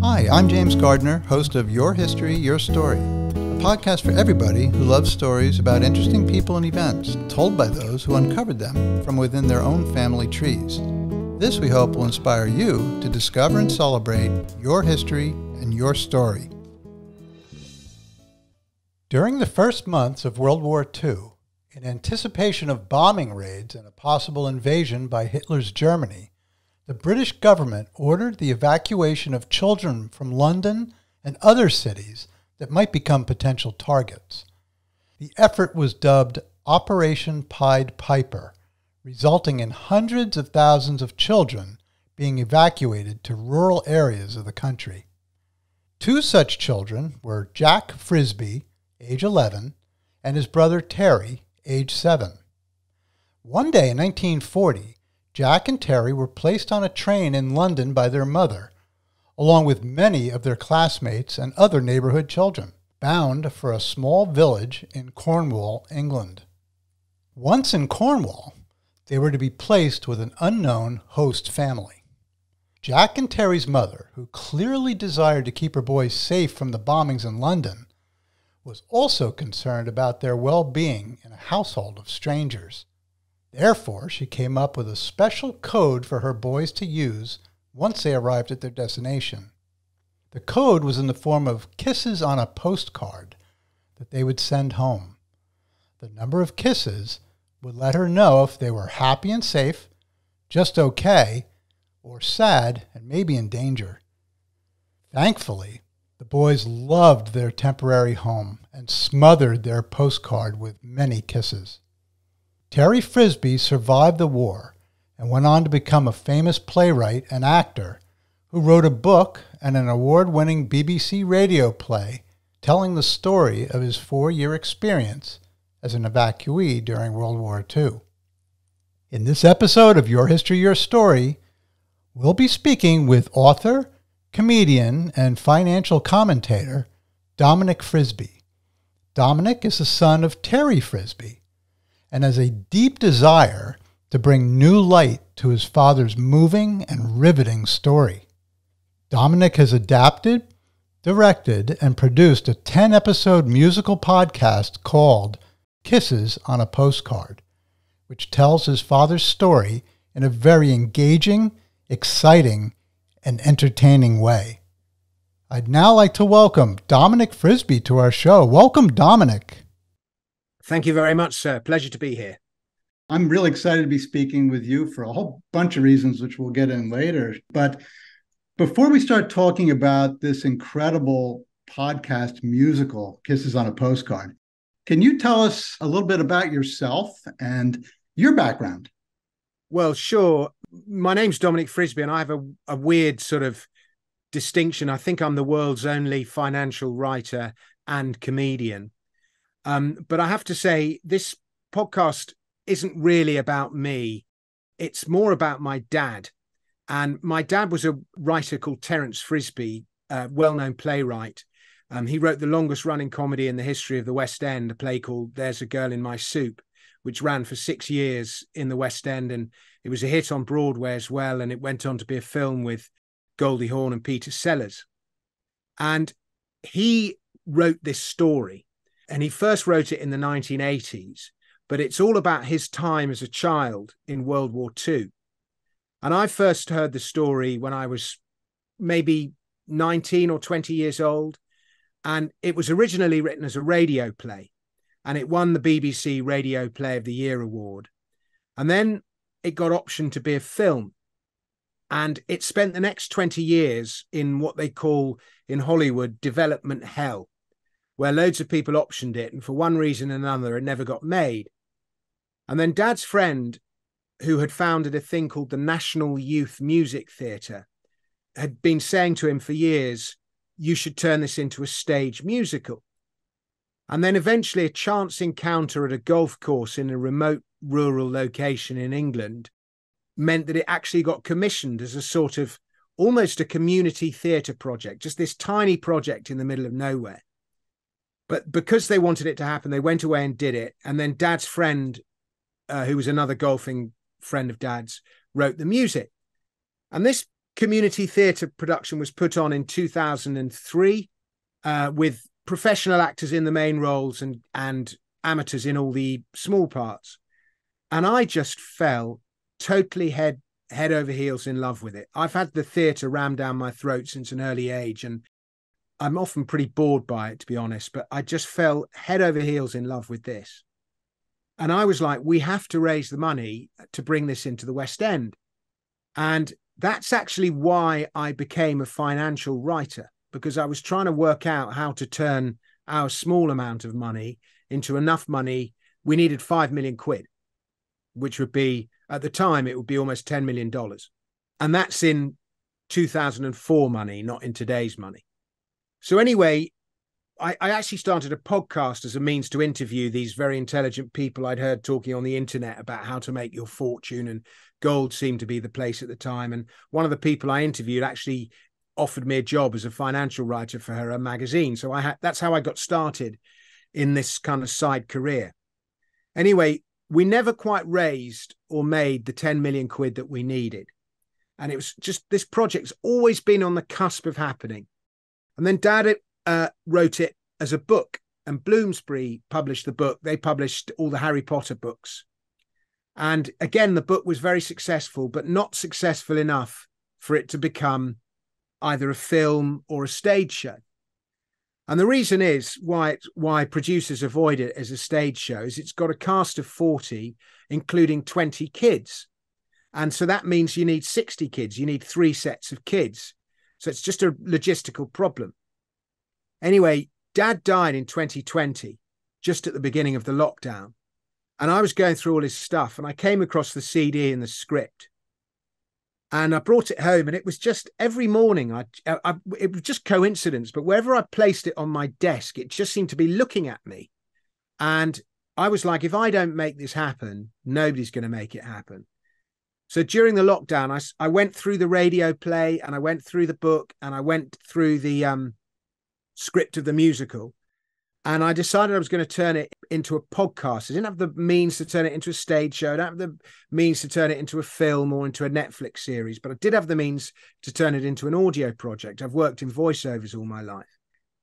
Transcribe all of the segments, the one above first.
Hi, I'm James Gardner, host of Your History, Your Story, a podcast for everybody who loves stories about interesting people and events told by those who uncovered them from within their own family trees. This, we hope, will inspire you to discover and celebrate your history and your story. During the first months of World War II, in anticipation of bombing raids and a possible invasion by Hitler's Germany, the British government ordered the evacuation of children from London and other cities that might become potential targets. The effort was dubbed Operation Pied Piper resulting in hundreds of thousands of children being evacuated to rural areas of the country. Two such children were Jack Frisby, age 11, and his brother Terry, age 7. One day in 1940, Jack and Terry were placed on a train in London by their mother, along with many of their classmates and other neighborhood children, bound for a small village in Cornwall, England. Once in Cornwall, they were to be placed with an unknown host family. Jack and Terry's mother, who clearly desired to keep her boys safe from the bombings in London, was also concerned about their well being in a household of strangers. Therefore, she came up with a special code for her boys to use once they arrived at their destination. The code was in the form of kisses on a postcard that they would send home. The number of kisses would let her know if they were happy and safe, just okay, or sad and maybe in danger. Thankfully, the boys loved their temporary home and smothered their postcard with many kisses. Terry Frisby survived the war and went on to become a famous playwright and actor who wrote a book and an award winning BBC radio play telling the story of his four year experience as an evacuee during World War II. In this episode of Your History, Your Story, we'll be speaking with author, comedian, and financial commentator Dominic Frisby. Dominic is the son of Terry Frisby and has a deep desire to bring new light to his father's moving and riveting story. Dominic has adapted, directed, and produced a 10 episode musical podcast called Kisses on a Postcard, which tells his father's story in a very engaging, exciting, and entertaining way. I'd now like to welcome Dominic Frisby to our show. Welcome, Dominic. Thank you very much, sir. Pleasure to be here. I'm really excited to be speaking with you for a whole bunch of reasons, which we'll get in later. But before we start talking about this incredible podcast musical, Kisses on a Postcard, can you tell us a little bit about yourself and your background? Well, sure. My name's Dominic Frisby, and I have a, a weird sort of distinction. I think I'm the world's only financial writer and comedian. Um, but I have to say, this podcast isn't really about me. It's more about my dad. And my dad was a writer called Terence Frisby, a well known playwright. Um, he wrote the longest running comedy in the history of the West End, a play called There's a Girl in My Soup, which ran for six years in the West End. And it was a hit on Broadway as well. And it went on to be a film with Goldie Hawn and Peter Sellers. And he wrote this story. And he first wrote it in the 1980s, but it's all about his time as a child in World War II. And I first heard the story when I was maybe 19 or 20 years old. And it was originally written as a radio play, and it won the BBC Radio Play of the Year award. And then it got optioned to be a film. And it spent the next 20 years in what they call in Hollywood development hell, where loads of people optioned it. And for one reason or another, it never got made. And then Dad's friend, who had founded a thing called the National Youth Music Theatre, had been saying to him for years, you should turn this into a stage musical. And then eventually, a chance encounter at a golf course in a remote rural location in England meant that it actually got commissioned as a sort of almost a community theatre project, just this tiny project in the middle of nowhere. But because they wanted it to happen, they went away and did it. And then dad's friend, uh, who was another golfing friend of dad's, wrote the music. And this community theatre production was put on in 2003 uh, with professional actors in the main roles and, and amateurs in all the small parts. And I just fell totally head head over heels in love with it. I've had the theatre rammed down my throat since an early age, and I'm often pretty bored by it, to be honest. But I just fell head over heels in love with this. And I was like, we have to raise the money to bring this into the West End. And that's actually why I became a financial writer, because I was trying to work out how to turn our small amount of money into enough money. We needed 5 million quid, which would be, at the time, it would be almost $10 million. And that's in 2004 money, not in today's money. So, anyway, I, I, actually started a podcast as a means to interview these very intelligent people I'd heard talking on the internet about how to make your fortune, and gold seemed to be the place at the time. And one of the people I interviewed actually offered me a job as a financial writer for her magazine. So I had that's how I got started in this kind of side career. Anyway, we never quite raised or made the 10 million quid that we needed. And it was just this project's always been on the cusp of happening. And then dad uh, wrote it as a book, and Bloomsbury published the book. They published all the Harry Potter books. And again, the book was very successful, but not successful enough for it to become either a film or a stage show. And the reason is why it, why producers avoid it as a stage show is it's got a cast of 40, including 20 kids. And so that means you need 60 kids, you need three sets of kids. So it's just a logistical problem. Anyway, dad died in 2020, just at the beginning of the lockdown. And I was going through all his stuff and I came across the CD and the script. And I brought it home and it was just every morning, I, I, it was just coincidence, but wherever I placed it on my desk, it just seemed to be looking at me. And I was like, if I don't make this happen, nobody's going to make it happen. So during the lockdown, I, I went through the radio play and I went through the book and I went through the um, script of the musical. And I decided I was going to turn it into a podcast. I didn't have the means to turn it into a stage show. I didn't have the means to turn it into a film or into a Netflix series, but I did have the means to turn it into an audio project. I've worked in voiceovers all my life.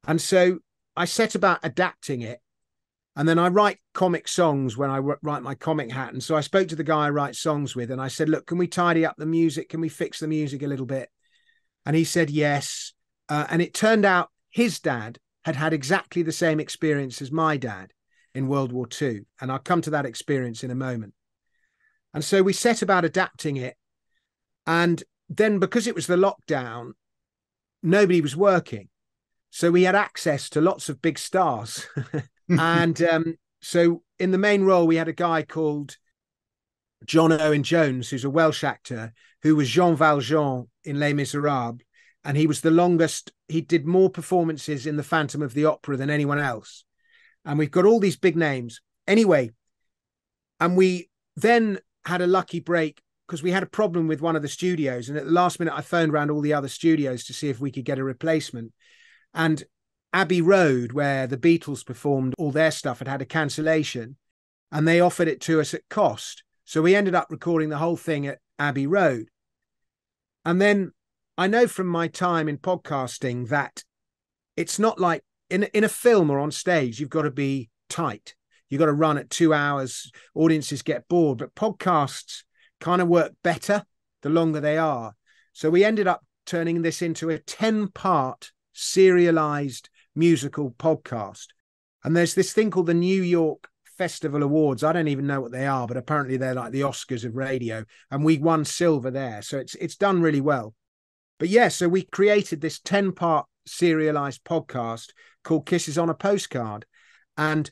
And so I set about adapting it. And then I write comic songs when I write my comic hat. And so I spoke to the guy I write songs with and I said, Look, can we tidy up the music? Can we fix the music a little bit? And he said, Yes. Uh, and it turned out his dad had had exactly the same experience as my dad in World War II. And I'll come to that experience in a moment. And so we set about adapting it. And then because it was the lockdown, nobody was working. So we had access to lots of big stars. and um, so in the main role, we had a guy called John Owen Jones, who's a Welsh actor, who was Jean Valjean in Les Miserables and he was the longest. He did more performances in the Phantom of the Opera than anyone else. And we've got all these big names. Anyway, and we then had a lucky break because we had a problem with one of the studios. And at the last minute, I phoned around all the other studios to see if we could get a replacement. And Abbey Road, where the Beatles performed all their stuff, had had a cancellation and they offered it to us at cost. So we ended up recording the whole thing at Abbey Road. And then I know from my time in podcasting that it's not like in in a film or on stage you've got to be tight. You've got to run at two hours. Audiences get bored, but podcasts kind of work better the longer they are. So we ended up turning this into a 10 part serialized musical podcast. And there's this thing called the New York Festival Awards. I don't even know what they are, but apparently they're like the Oscars of radio. And we won silver there. So it's it's done really well. But yeah, so we created this 10 part serialized podcast called Kisses on a Postcard. And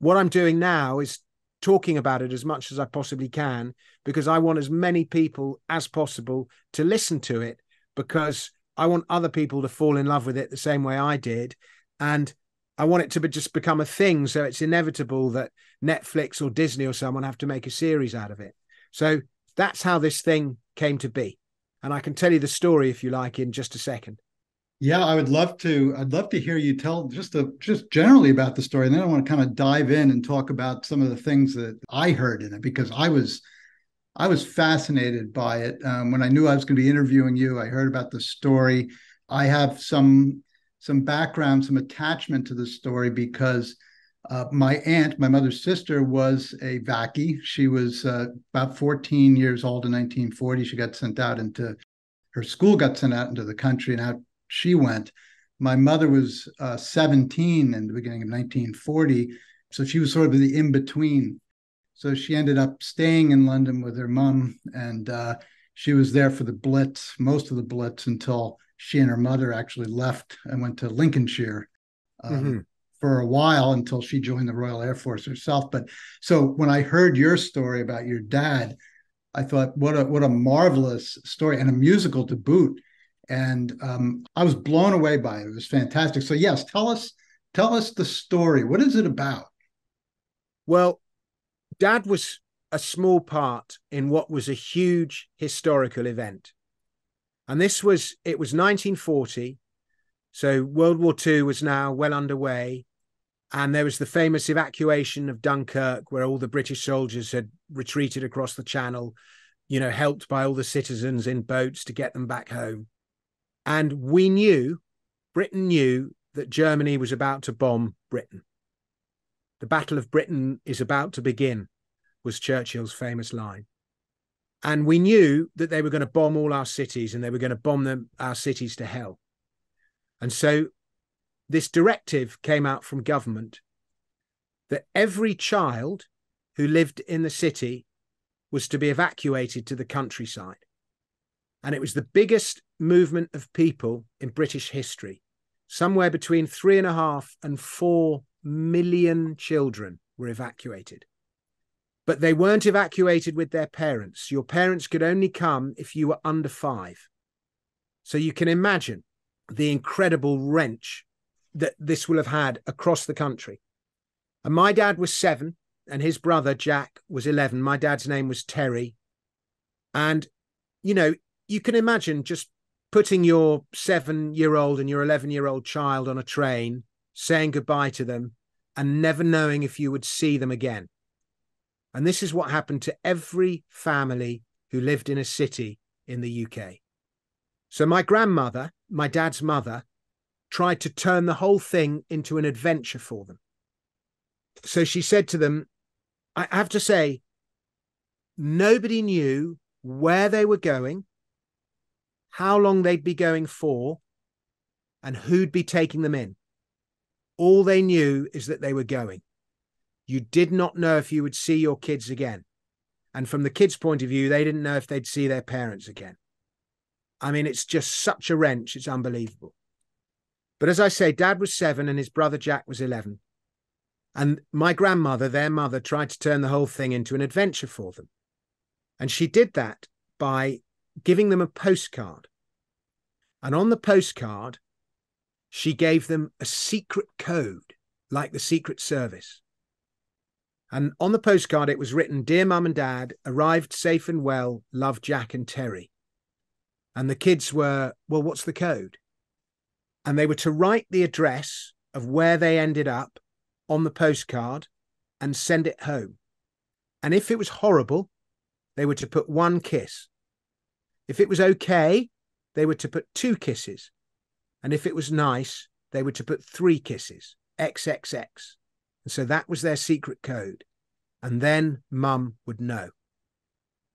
what I'm doing now is talking about it as much as I possibly can because I want as many people as possible to listen to it because I want other people to fall in love with it the same way I did. And I want it to be, just become a thing. So it's inevitable that Netflix or Disney or someone have to make a series out of it. So that's how this thing came to be and I can tell you the story if you like in just a second. Yeah, I would love to. I'd love to hear you tell just a, just generally about the story, and then I want to kind of dive in and talk about some of the things that I heard in it because I was I was fascinated by it. Um, when I knew I was going to be interviewing you, I heard about the story. I have some some background, some attachment to the story because uh, my aunt, my mother's sister, was a Vaki. She was uh, about 14 years old in 1940. She got sent out into her school, got sent out into the country, and out she went. My mother was uh, 17 in the beginning of 1940, so she was sort of the in between. So she ended up staying in London with her mom, and uh, she was there for the Blitz, most of the Blitz, until she and her mother actually left and went to Lincolnshire um, mm-hmm. For a while until she joined the Royal Air Force herself. But so when I heard your story about your dad, I thought, what a what a marvelous story and a musical to boot and um, I was blown away by it. It was fantastic. So yes, tell us tell us the story. What is it about? Well, Dad was a small part in what was a huge historical event, and this was it was 1940. So World War II was now well underway, and there was the famous evacuation of Dunkirk, where all the British soldiers had retreated across the Channel, you know, helped by all the citizens in boats to get them back home. And we knew, Britain knew that Germany was about to bomb Britain. The Battle of Britain is about to begin, was Churchill's famous line. And we knew that they were going to bomb all our cities and they were going to bomb them, our cities to hell. And so this directive came out from government that every child who lived in the city was to be evacuated to the countryside. And it was the biggest movement of people in British history. Somewhere between three and a half and four million children were evacuated. But they weren't evacuated with their parents. Your parents could only come if you were under five. So you can imagine the incredible wrench that this will have had across the country. And my dad was seven, and his brother Jack was 11. My dad's name was Terry. And, you know, you can imagine just putting your seven year old and your 11 year old child on a train, saying goodbye to them, and never knowing if you would see them again. And this is what happened to every family who lived in a city in the UK. So my grandmother, my dad's mother, tried to turn the whole thing into an adventure for them. So she said to them, I have to say, nobody knew where they were going how long they'd be going for, and who'd be taking them in. All they knew is that they were going. You did not know if you would see your kids again. And from the kids' point of view, they didn't know if they'd see their parents again. I mean, it's just such a wrench. It's unbelievable. But as I say, dad was seven and his brother Jack was 11. And my grandmother, their mother, tried to turn the whole thing into an adventure for them. And she did that by giving them a postcard. And on the postcard, she gave them a secret code, like the Secret Service. And on the postcard, it was written Dear Mum and Dad, arrived safe and well, love Jack and Terry. And the kids were, Well, what's the code? And they were to write the address of where they ended up on the postcard and send it home. And if it was horrible, they were to put one kiss. If it was okay, they were to put two kisses. And if it was nice, they were to put three kisses, XXX. And so that was their secret code. And then mum would know.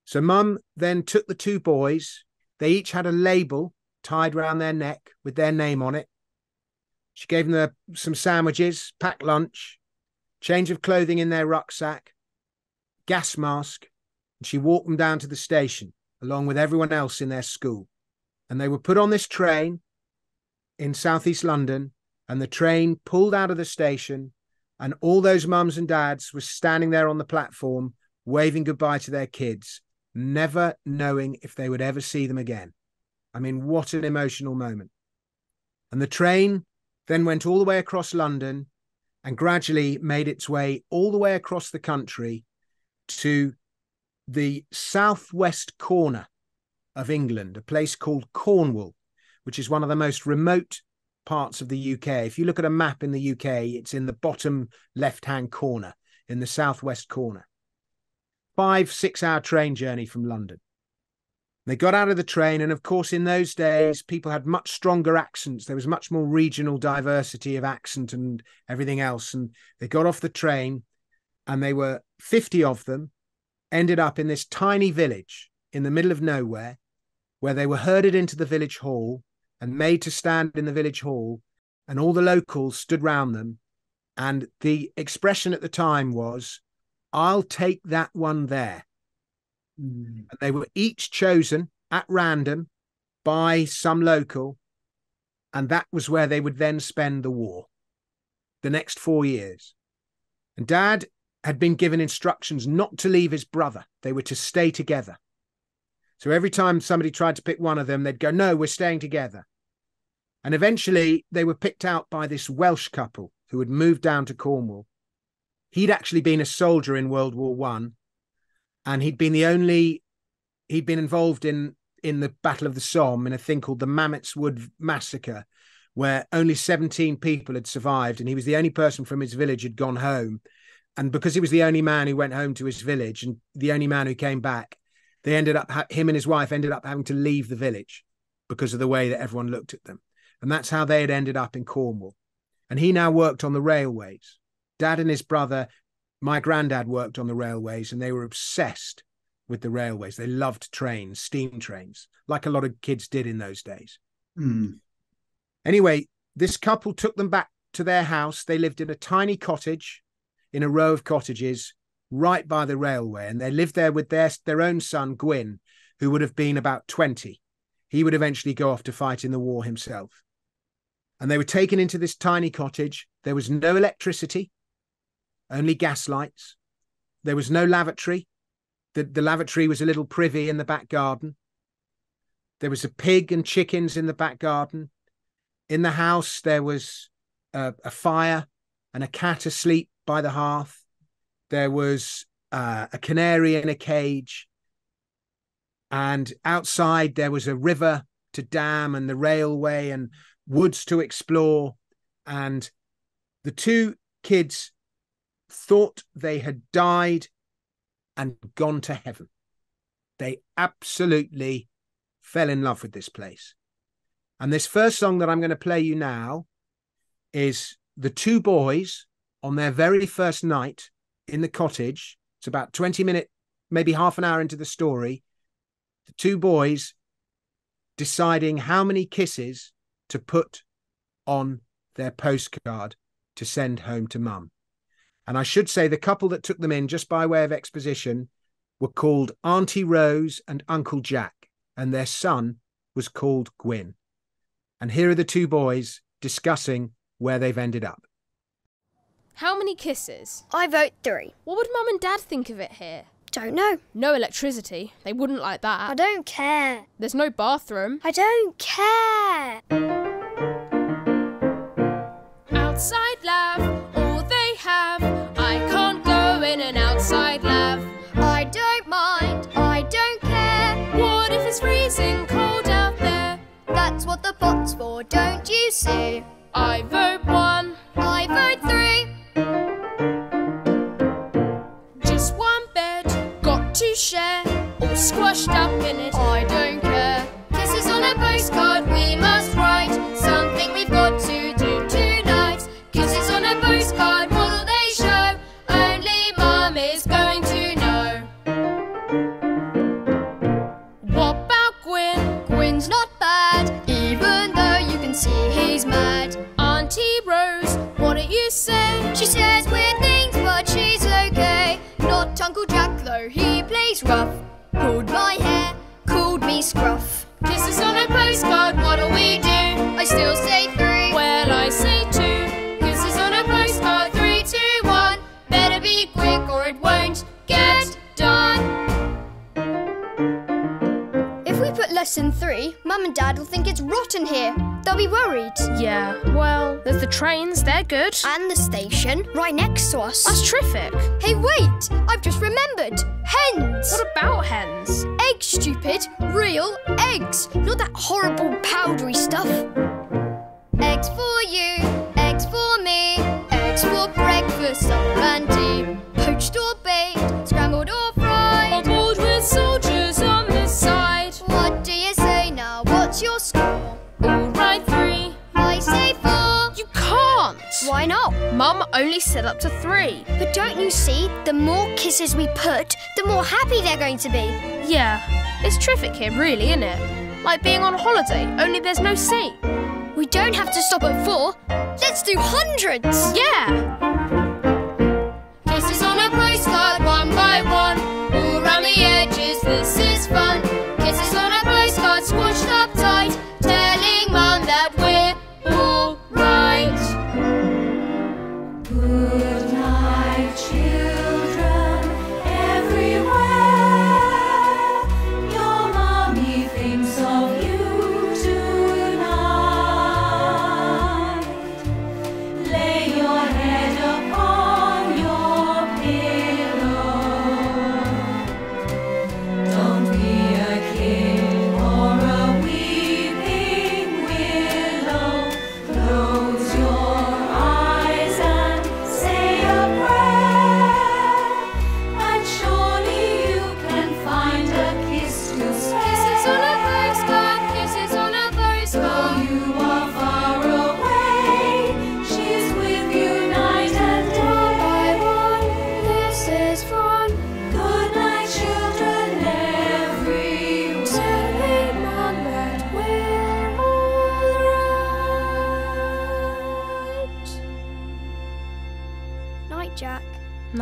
So mum then took the two boys. They each had a label tied round their neck with their name on it. She gave them some sandwiches, packed lunch, change of clothing in their rucksack, gas mask, and she walked them down to the station along with everyone else in their school. And they were put on this train in southeast London, and the train pulled out of the station, and all those mums and dads were standing there on the platform waving goodbye to their kids, never knowing if they would ever see them again. I mean, what an emotional moment. And the train then went all the way across London and gradually made its way all the way across the country to the southwest corner of England, a place called Cornwall, which is one of the most remote parts of the UK. If you look at a map in the UK, it's in the bottom left hand corner, in the southwest corner. Five, six hour train journey from London. They got out of the train, and of course, in those days, people had much stronger accents. There was much more regional diversity of accent and everything else. And they got off the train, and they were 50 of them, ended up in this tiny village in the middle of nowhere, where they were herded into the village hall and made to stand in the village hall. And all the locals stood round them. And the expression at the time was, I'll take that one there. Mm. And they were each chosen at random by some local. And that was where they would then spend the war, the next four years. And dad had been given instructions not to leave his brother, they were to stay together. So every time somebody tried to pick one of them, they'd go, No, we're staying together. And eventually they were picked out by this Welsh couple who had moved down to Cornwall. He'd actually been a soldier in World War One and he'd been the only he'd been involved in in the Battle of the Somme in a thing called the Mametz Wood Massacre, where only 17 people had survived, and he was the only person from his village had gone home. And because he was the only man who went home to his village and the only man who came back, they ended up him and his wife ended up having to leave the village because of the way that everyone looked at them. And that's how they had ended up in Cornwall. And he now worked on the railways. Dad and his brother my granddad worked on the railways and they were obsessed with the railways. They loved trains, steam trains, like a lot of kids did in those days. Mm. Anyway, this couple took them back to their house. They lived in a tiny cottage in a row of cottages right by the railway. And they lived there with their, their own son, Gwyn, who would have been about 20. He would eventually go off to fight in the war himself. And they were taken into this tiny cottage. There was no electricity only gas lights. There was no lavatory. The, the lavatory was a little privy in the back garden. There was a pig and chickens in the back garden. In the house, there was a, a fire and a cat asleep by the hearth. There was uh, a canary in a cage. And outside, there was a river to dam and the railway and woods to explore. And the two kids thought they had died and gone to heaven. They absolutely fell in love with this place. And this first song that I'm going to play you now is the two boys on their very first night in the cottage. It's about 20 minutes, maybe half an hour into the story. The two boys deciding how many kisses to put on their postcard to send home to mum. And I should say the couple that took them in, just by way of exposition, were called Auntie Rose and Uncle Jack, and their son was called Gwyn. And here are the two boys discussing where they've ended up. How many kisses? I vote three. What would Mum and Dad think of it here? Don't know. No electricity. They wouldn't like that. I don't care. There's no bathroom. I don't care. The pot's for, don't you see? I vote one. I vote three. Just one bed, got to share, all squashed up in it. Say? She says weird things, but she's okay. Not Uncle Jack, though, he plays rough. Pulled my hair, called me scruff. Kisses on a postcard, what'll we do? I still say put three, Mum and Dad will think it's rotten here. They'll be worried. Yeah, well, there's the trains, they're good. And the station, right next to us. That's terrific. Hey, wait! I've just remembered. Hens! What about hens? Eggs, stupid. Real eggs. Not that horrible powdery stuff. Eggs for you, eggs for me, eggs for breakfast, supper and tea. Poached or baked, scrambled or fried. Mum only said up to three. But don't you see? The more kisses we put, the more happy they're going to be. Yeah, it's terrific here, really, isn't it? Like being on holiday, only there's no sea. We don't have to stop at four. Let's do hundreds. Yeah! Kisses on a postcard, one by one.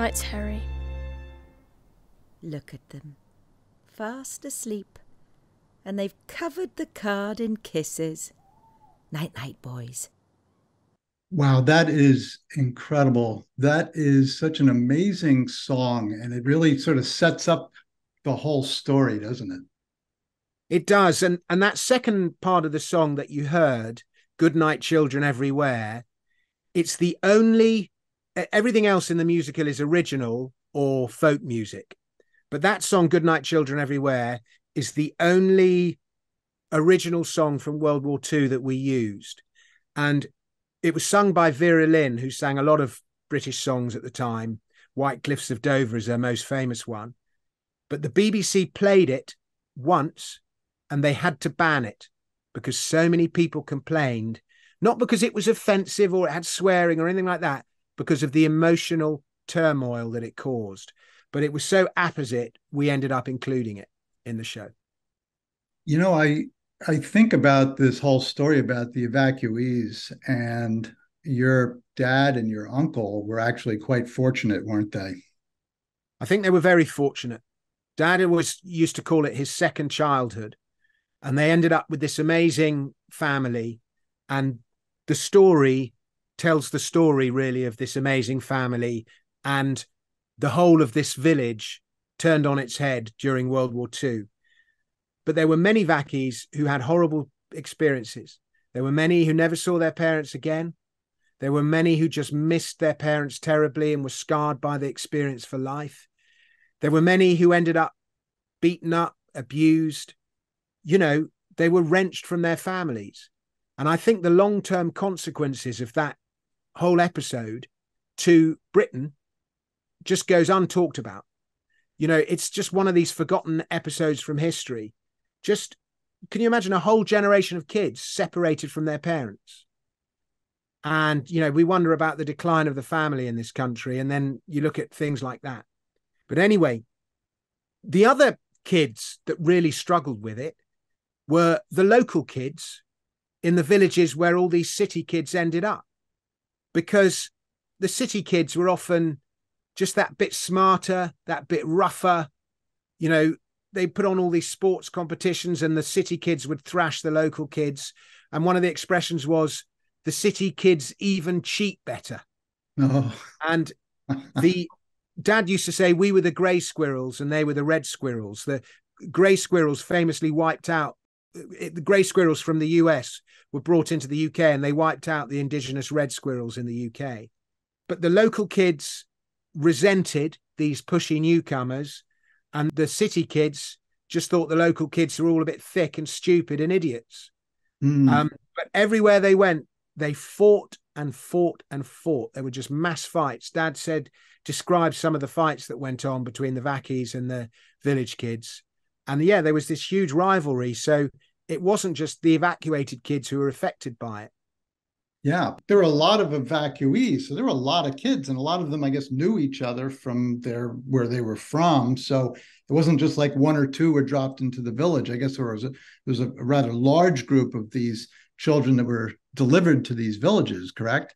Night's Harry. Look at them, fast asleep, and they've covered the card in kisses. Night, night, boys. Wow, that is incredible. That is such an amazing song, and it really sort of sets up the whole story, doesn't it? It does. And and that second part of the song that you heard, Good Night Children Everywhere, it's the only everything else in the musical is original or folk music. But that song, Goodnight Children Everywhere, is the only original song from World War II that we used. And it was sung by Vera Lynn, who sang a lot of British songs at the time. White Cliffs of Dover is her most famous one. But the BBC played it once and they had to ban it because so many people complained, not because it was offensive or it had swearing or anything like that, because of the emotional turmoil that it caused. But it was so apposite, we ended up including it in the show. You know, I I think about this whole story about the evacuees, and your dad and your uncle were actually quite fortunate, weren't they? I think they were very fortunate. Dad was used to call it his second childhood, and they ended up with this amazing family. And the story tells the story really of this amazing family and the whole of this village turned on its head during World War II. But there were many Vackies who had horrible experiences. There were many who never saw their parents again. There were many who just missed their parents terribly and were scarred by the experience for life. There were many who ended up beaten up, abused. You know, they were wrenched from their families. And I think the long term consequences of that whole episode to Britain just goes untalked about. You know, it's just one of these forgotten episodes from history. Just can you imagine a whole generation of kids separated from their parents? And, you know, we wonder about the decline of the family in this country. And then you look at things like that. But anyway, the other kids that really struggled with it were the local kids in the villages where all these city kids ended up. Because the city kids were often just that bit smarter, that bit rougher. You know, they put on all these sports competitions and the city kids would thrash the local kids. And one of the expressions was the city kids even cheat better. Oh, And the dad used to say we were the grey squirrels and they were the red squirrels. The grey squirrels famously wiped out it, the grey squirrels from the US were brought into the UK and they wiped out the indigenous red squirrels in the UK. But the local kids resented these pushy newcomers, and the city kids just thought the local kids were all a bit thick and stupid and idiots. mm. Um, but everywhere they went, they fought and fought and fought. There were just mass fights. Dad said, described some of the fights that went on between the Vackies and the village kids. And yeah, there was this huge rivalry. So it wasn't just the evacuated kids who were affected by it. Yeah, there were a lot of evacuees, so there were a lot of kids, and a lot of them, I guess, knew each other from their where they were from. So it wasn't just like one or two were dropped into the village. I guess there was a there was a rather large group of these children that were delivered to these villages. Correct?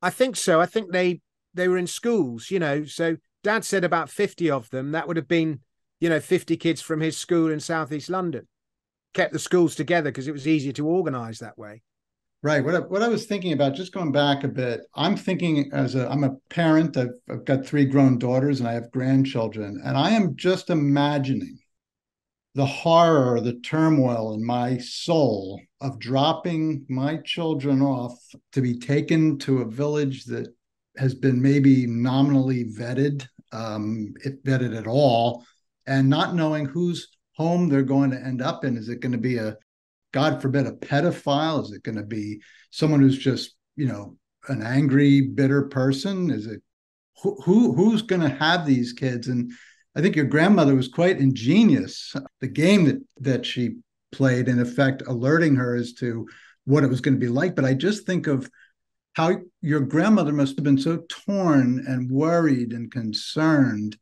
I think so. I think they they were in schools, you know. So Dad said about fifty of them. That would have been, you know, fifty kids from his school in southeast London. Kept the schools together because it was easier to organise that way. Right. What I, what I was thinking about, just going back a bit, I'm thinking as a I'm a parent. I've, I've got three grown daughters and I have grandchildren, and I am just imagining the horror, the turmoil in my soul of dropping my children off to be taken to a village that has been maybe nominally vetted, um, if vetted at all, and not knowing whose home they're going to end up in. Is it going to be a God forbid, a pedophile? Is it going to be someone who's just, you know, an angry, bitter person? Is it who, who who's going to have these kids? And I think your grandmother was quite ingenious. The game that that she played, in effect, alerting her as to what it was going to be like. But I just think of how your grandmother must have been so torn and worried and concerned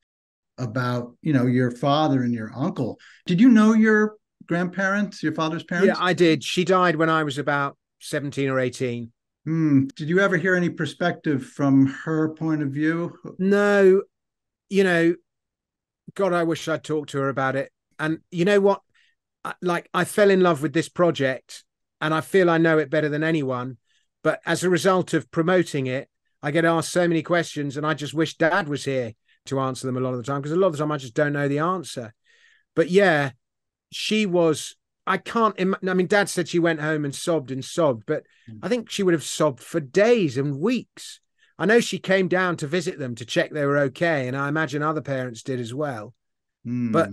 about, you know, your father and your uncle. Did you know your grandparents, your father's parents? Yeah, I did. She died when I was about 17 or 18. Hmm. Did you ever hear any perspective from her point of view? No, you know, God, I wish I'd talked to her about it. And you know what? Like, I fell in love with this project and I feel I know it better than anyone. But as a result of promoting it, I get asked so many questions and I just wish dad was here to answer them a lot of the time because a lot of the time I just don't know the answer. But yeah, she was. I can't. Im- I mean, Dad said she went home and sobbed and sobbed, but I think she would have sobbed for days and weeks. I know she came down to visit them to check they were okay, and I imagine other parents did as well. Hmm. But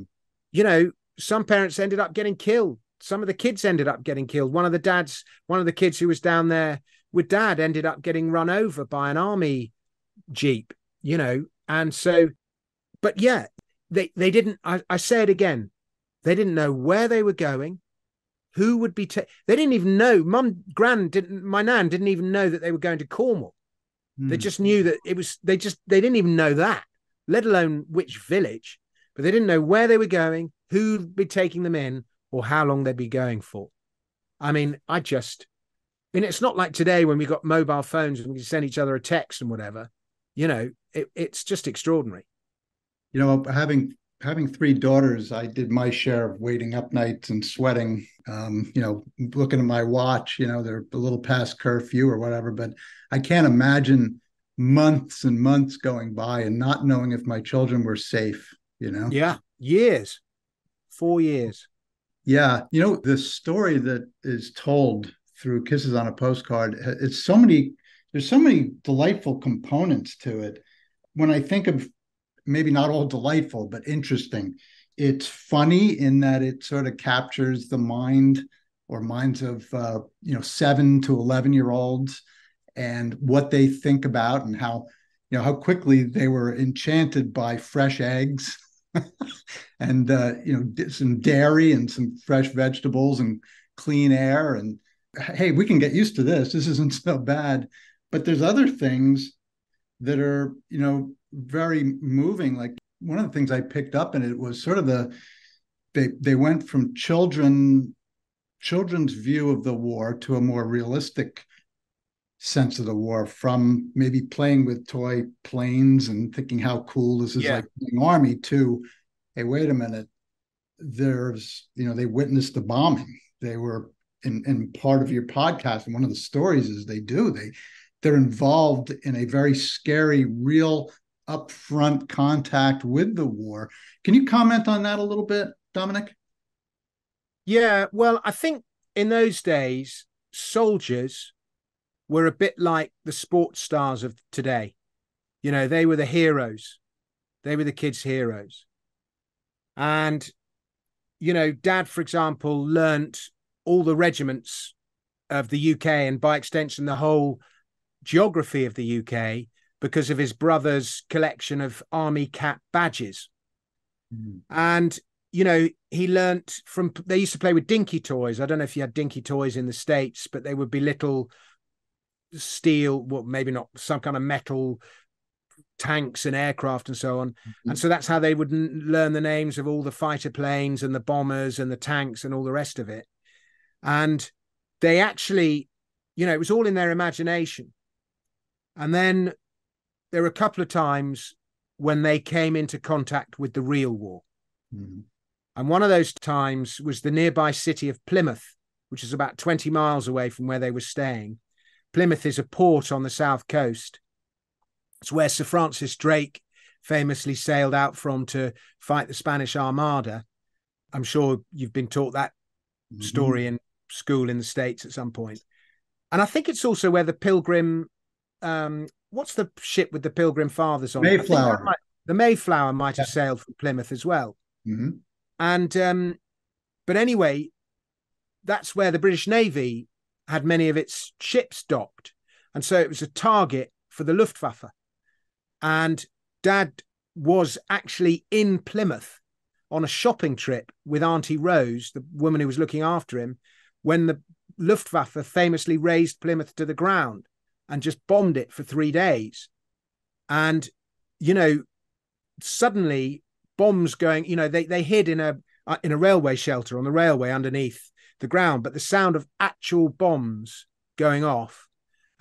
you know, some parents ended up getting killed. Some of the kids ended up getting killed. One of the dads, one of the kids who was down there with dad, ended up getting run over by an army jeep. You know, and so, but yeah, they they didn't. I, I say it again. They didn't know where they were going, who would be. Ta- they didn't even know. Mum, Gran didn't. My nan didn't even know that they were going to Cornwall. They Hmm. just knew that it was. They just. They didn't even know that, let alone which village. But they didn't know where they were going, who'd be taking them in, or how long they'd be going for. I mean, I just. I mean, it's not like today when we got mobile phones and we can send each other a text and whatever. You know, it, it's just extraordinary. you know, having having three daughters, I did my share of waiting up nights and sweating. Um, you know, looking at my watch, you know, they're a little past curfew or whatever, but I can't imagine months and months going by and not knowing if my children were safe. You know, Yeah, years, four years. Yeah, you know, the story that is told through Kisses on a Postcard, it's so many, there's so many delightful components to it. When I think of maybe not all delightful, but interesting, it's funny in that it sort of captures the mind or minds of, uh, you know, seven to 11 year olds and what they think about and how, you know, how quickly they were enchanted by fresh eggs and uh, you know some dairy and some fresh vegetables and clean air and hey we can get used to this this isn't so bad but there's other things that are you know very moving. Like one of the things i picked up in it was sort of the they they went from children children's view of the war to a more realistic sense of the war from maybe playing with toy planes and thinking how cool this is Yeah. like being army to hey wait a minute. There's you know they witnessed the bombing. They were in in part of your podcast. And one of the stories is they do. They they're involved in a very scary real upfront contact with the war can you comment on that a little bit dominic Yeah, well, I think in those days, soldiers were a bit like the sports stars of today. You know, they were the heroes, they were the kids' heroes. And, you know, dad, for example, learnt all the regiments of the UK and by extension, the whole geography of the UK because of his brother's collection of army cap badges. And you know, he learnt from they used to play with dinky toys. I don't know if you had dinky toys in the States, but they would be little steel, well, maybe not some kind of metal tanks and aircraft and so on. Mm-hmm. And so that's how they would n- learn the names of all the fighter planes and the bombers and the tanks and all the rest of it. And they actually, you know, it was all in their imagination. And then there were a couple of times when they came into contact with the real war. Mhm. And one of those times was the nearby city of Plymouth, which is about 20 miles away from where they were staying. Plymouth is a port on the south coast. It's where Sir Francis Drake famously sailed out from to fight the Spanish Armada. I'm sure you've been taught that Mhm. story in school in the States at some point. And I think it's also where the Pilgrim, um, what's the ship with the Pilgrim Fathers on? it? I think that Mayflower. might- the Mayflower might have sailed from Plymouth as well. Mhm. And um, but anyway, that's where the British Navy had many of its ships docked, and so it was a target for the Luftwaffe. And Dad was actually in Plymouth on a shopping trip with Auntie Rose, the woman who was looking after him, when the Luftwaffe famously razed Plymouth to the ground and just bombed it for three days. And you know, suddenly bombs going you know they they hid in a uh, in a railway shelter on the railway underneath the ground but the sound of actual bombs going off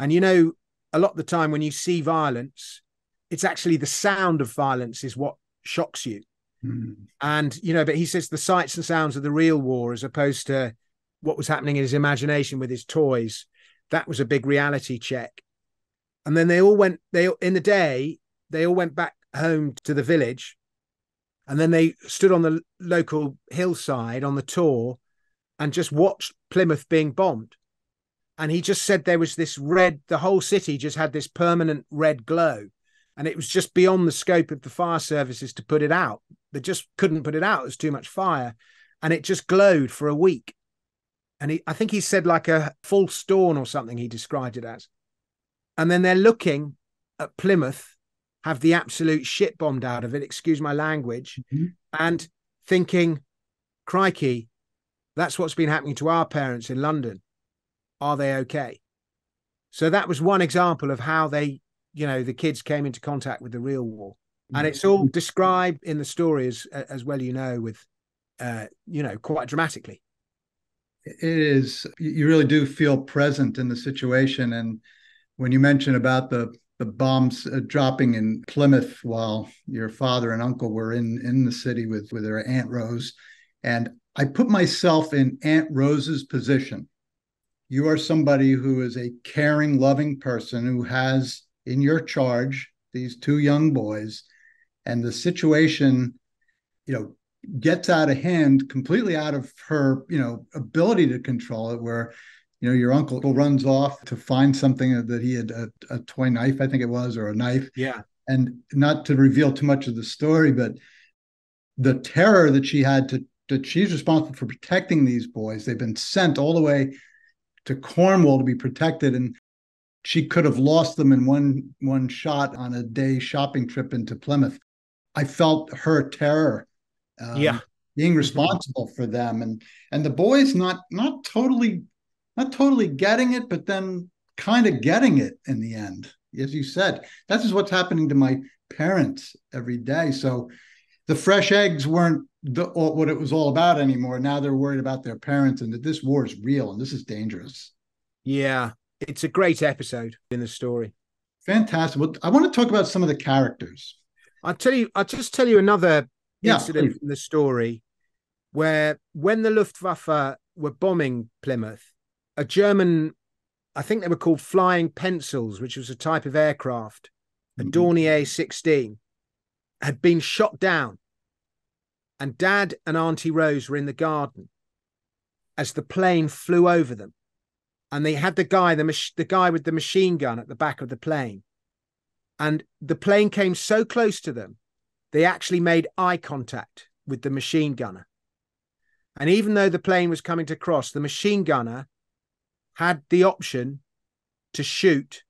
and you know a lot of the time when you see violence it's actually the sound of violence is what shocks you Mhm. and you know but he says the sights and sounds of the real war as opposed to what was happening in his imagination with his toys that was a big reality check. And then they all went they in the day they all went back home to the village. And then they stood on the local hillside on the tor and just watched plymouth being bombed. And he just said there was this red the whole city just had this permanent red glow. And it was just beyond the scope of the fire services to put it out. They just couldn't put it out. It was too much fire. And it just glowed for a week and he, i think he said like a false dawn or something he described it as. And then they're looking at plymouth have the absolute shit bombed out of it excuse my language Mhm. and thinking crikey that's what's been happening to our parents in london. Are they okay? So that was one example of how they you know the kids came into contact with the real war. And it's all described in the story as as well you know with uh you know quite dramatically it is you really do feel present in the situation. And when you mention about the the bombs uh, dropping in Plymouth while your father and uncle were in in the city with with their aunt Rose and I put myself in Aunt Rose's position. You are somebody who is a caring loving person who has in your charge these two young boys. And the situation you know gets out of hand completely out of her you know ability to control it where you know your uncle runs off to find something that he had a, a toy knife i think it was or a knife. Yeah. And not to reveal too much of the story but the terror that she had to that she's responsible for protecting these boys. They've been sent all the way to cornwall to be protected and she could have lost them in one one shot on a day shopping trip into plymouth. I felt her terror um, Yeah. being responsible for them. And and the boys not not totally not totally getting it but then kind of getting it in the end. As you said that's just what's happening to my parents every day. So the fresh eggs weren't the, all- what it was all about anymore. Now they're worried about their parents and that this war is real and this is dangerous. Yeah. It's a great episode in the story. Fantastic. Well i want to talk about some of the characters. I'll tell you, I'll just tell you another Yeah, incident please. from the story where when the Luftwaffe were bombing Plymouth, a German, I think they were called flying pencils, which was a type of aircraft, a Mhm. Dornier 16, had been shot down. And Dad and Auntie Rose were in the garden as the plane flew over them. And they had the guy, the, mach- the guy with the machine gun at the back of the plane. And the plane came so close to them, they actually made eye contact with the machine gunner. And even though the plane was coming to cross, the machine gunner had the option to shoot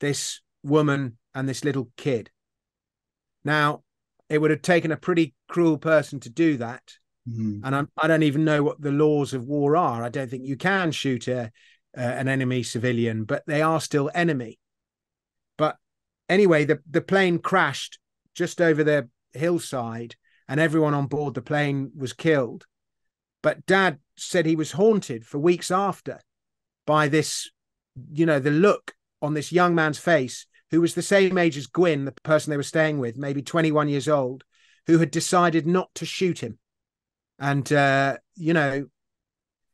this woman and this little kid. Now, it would have taken a pretty cruel person to do that. Mm. and I'm, I don't even know what the laws of war are. I don't think you can shoot a, uh, an enemy civilian, but they are still enemy. But anyway, the the plane crashed just over the hillside, and everyone on board the plane was killed. But Dad said he was haunted for weeks after by this, you know, the look on this young man's face who was the same age as Gwyn, the person they were staying with, maybe 21 years old, who had decided not to shoot him. And, uh, you know,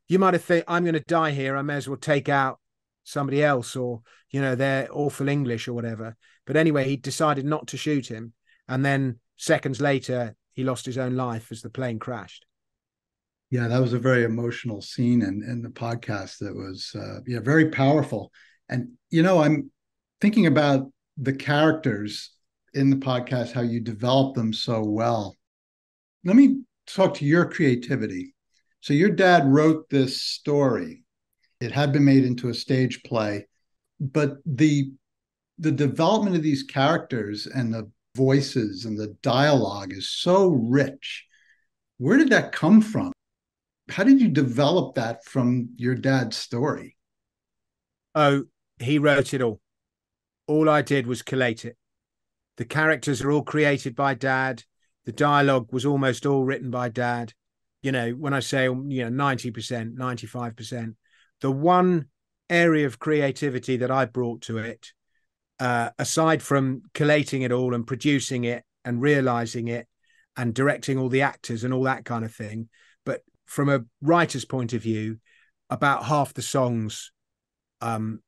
you might have thought, I'm going to die here. I may as well take out somebody else or, you know, they're awful English or whatever. But anyway, he decided not to shoot him. And then seconds later, he lost his own life as the plane crashed. Yeah, that was a very emotional scene in, in the podcast that was uh, yeah, very powerful. And you know, I'm thinking about the characters in the podcast, how you develop them so well. Let me talk to your creativity. So your dad wrote this story. It had been made into a stage play, but the the development of these characters and the voices and the dialogue is so rich. Where did that come from? How did you develop that from your dad's story? Oh, he wrote it all. All I did was collate it. The characters are all created by dad. The dialogue was almost all written by dad. You know, when I say, you know, 90%, 95%, the one area of creativity that I brought to it, uh, aside from collating it all and producing it and realizing it and directing all the actors and all that kind of thing, but from a writer's point of view, about half the songs um,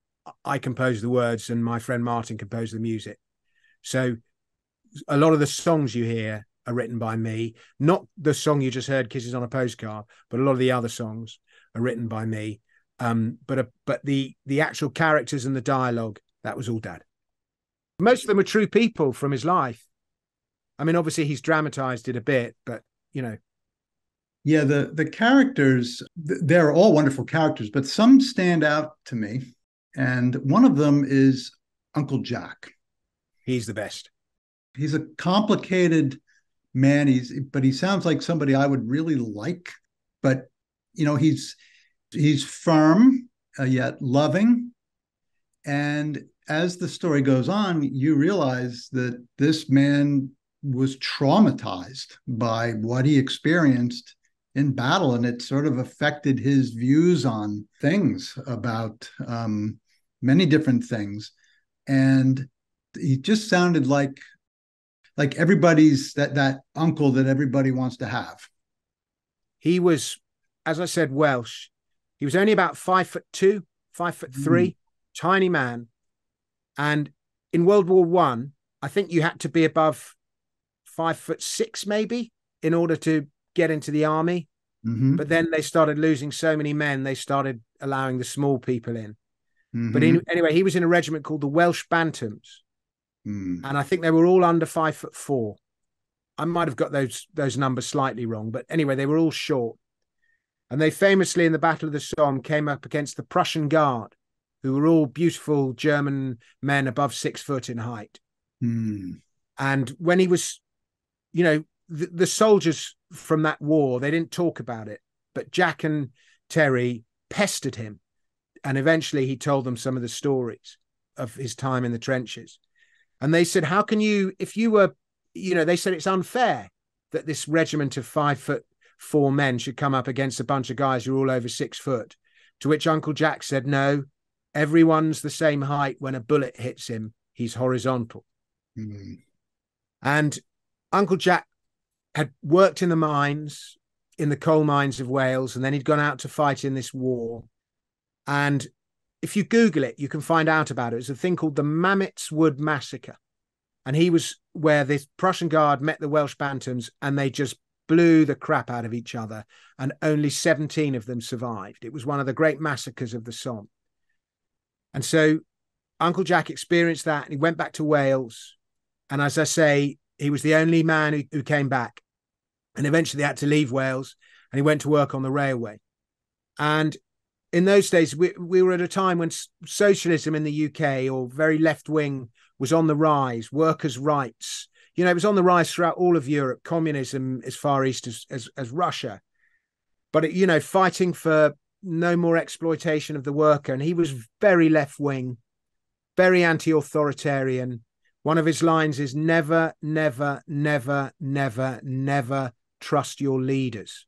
I composed the words and my friend Martin composed the music. So a lot of the songs you hear are written by me, not the song you just heard, "Kisses on a Postcard," but a lot of the other songs are written by me. Um, but uh, but the the actual characters and the dialogue that was all Dad. Most of them are true people from his life. I mean, obviously he's dramatized it a bit, but you know, Yeah, the the characters they're all wonderful characters, but some stand out to me, and one of them is Uncle Jack. he's the best. He's a complicated man. He's but he sounds like somebody I would really like. But you know, he's he's firm uh, yet loving, and as the story goes on, you realize that this man was traumatized by what he experienced in battle, and it sort of affected his views on things about um, many different things, and he just sounded like like everybody's that that uncle that everybody wants to have. He was, as I said, Welsh. He was only about five foot two, five foot three, tiny man. And in World War One, I, I think you had to be above five foot six, maybe, in order to get into the army. Mhm. But then they started losing so many men, they started allowing the small people in. But Mhm. in, anyway, he was in a regiment called the Welsh Bantams, Mm. and I think they were all under five foot four. I might have got those those numbers slightly wrong, but anyway, they were all short. And they famously, in the Battle of the Somme, came up against the Prussian Guard, who were all beautiful German men above six foot in height. Mm. And when he was, you know, the, the soldiers from that war, they didn't talk about it, but Jack and Terry pestered him. And eventually he told them some of the stories of his time in the trenches. And they said, How can you, if you were, you know, they said it's unfair that this regiment of five foot four men should come up against a bunch of guys who are all over six foot. To which Uncle Jack said, No, everyone's the same height when a bullet hits him. He's horizontal. Mm. And Uncle Jack had worked in the mines, in the coal mines of Wales, and then he'd gone out to fight in this war. And if you Google it, you can find out about it. It's a thing called the Mametz Wood Massacre. And he was where this Prussian Guard met the Welsh Bantams and they just blew the crap out of each other. And only 17 of them survived. It was one of the great massacres of the Somme. And so Uncle Jack experienced that and he went back to Wales. And as I say, he was the only man who, who came back and eventually had to leave Wales and he went to work on the railway. And in those days, we, we were at a time when socialism in the UK or very left wing was on the rise, workers' rights, you know, it was on the rise throughout all of Europe, communism as far east as as, as Russia. But it, you know, fighting for no more exploitation of the worker, and he was very left wing, very anti-authoritarian. One of his lines is never, never, never, never, never trust your leaders.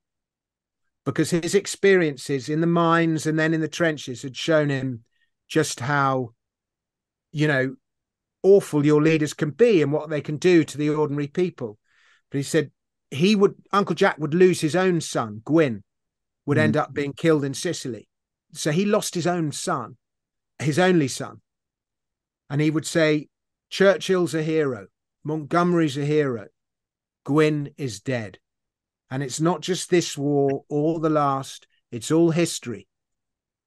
Because his experiences in the mines and then in the trenches had shown him just how, you know, awful your leaders can be and what they can do to the ordinary people. But he said he would, Uncle Jack would lose his own son, Gwyn, would end up being killed in Sicily. So he lost his own son, his only son. And he would say, Churchill's a hero, Montgomery's a hero, Gwyn is dead. And it's not just this war or the last, it's all history.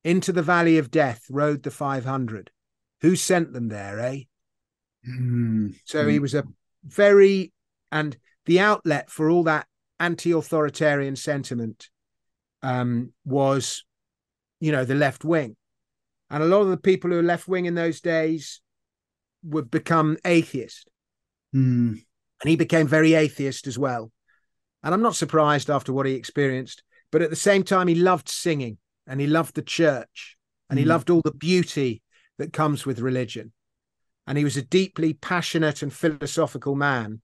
Into the valley of death rode the 500. Who sent them there, eh? Mm. So he was a very, and the outlet for all that anti authoritarian sentiment um, was, you know, the left wing. And a lot of the people who were left wing in those days would become atheist. Mm. And he became very atheist as well. And I'm not surprised after what he experienced. But at the same time, he loved singing and he loved the church and he Mm. loved all the beauty that comes with religion. And he was a deeply passionate and philosophical man.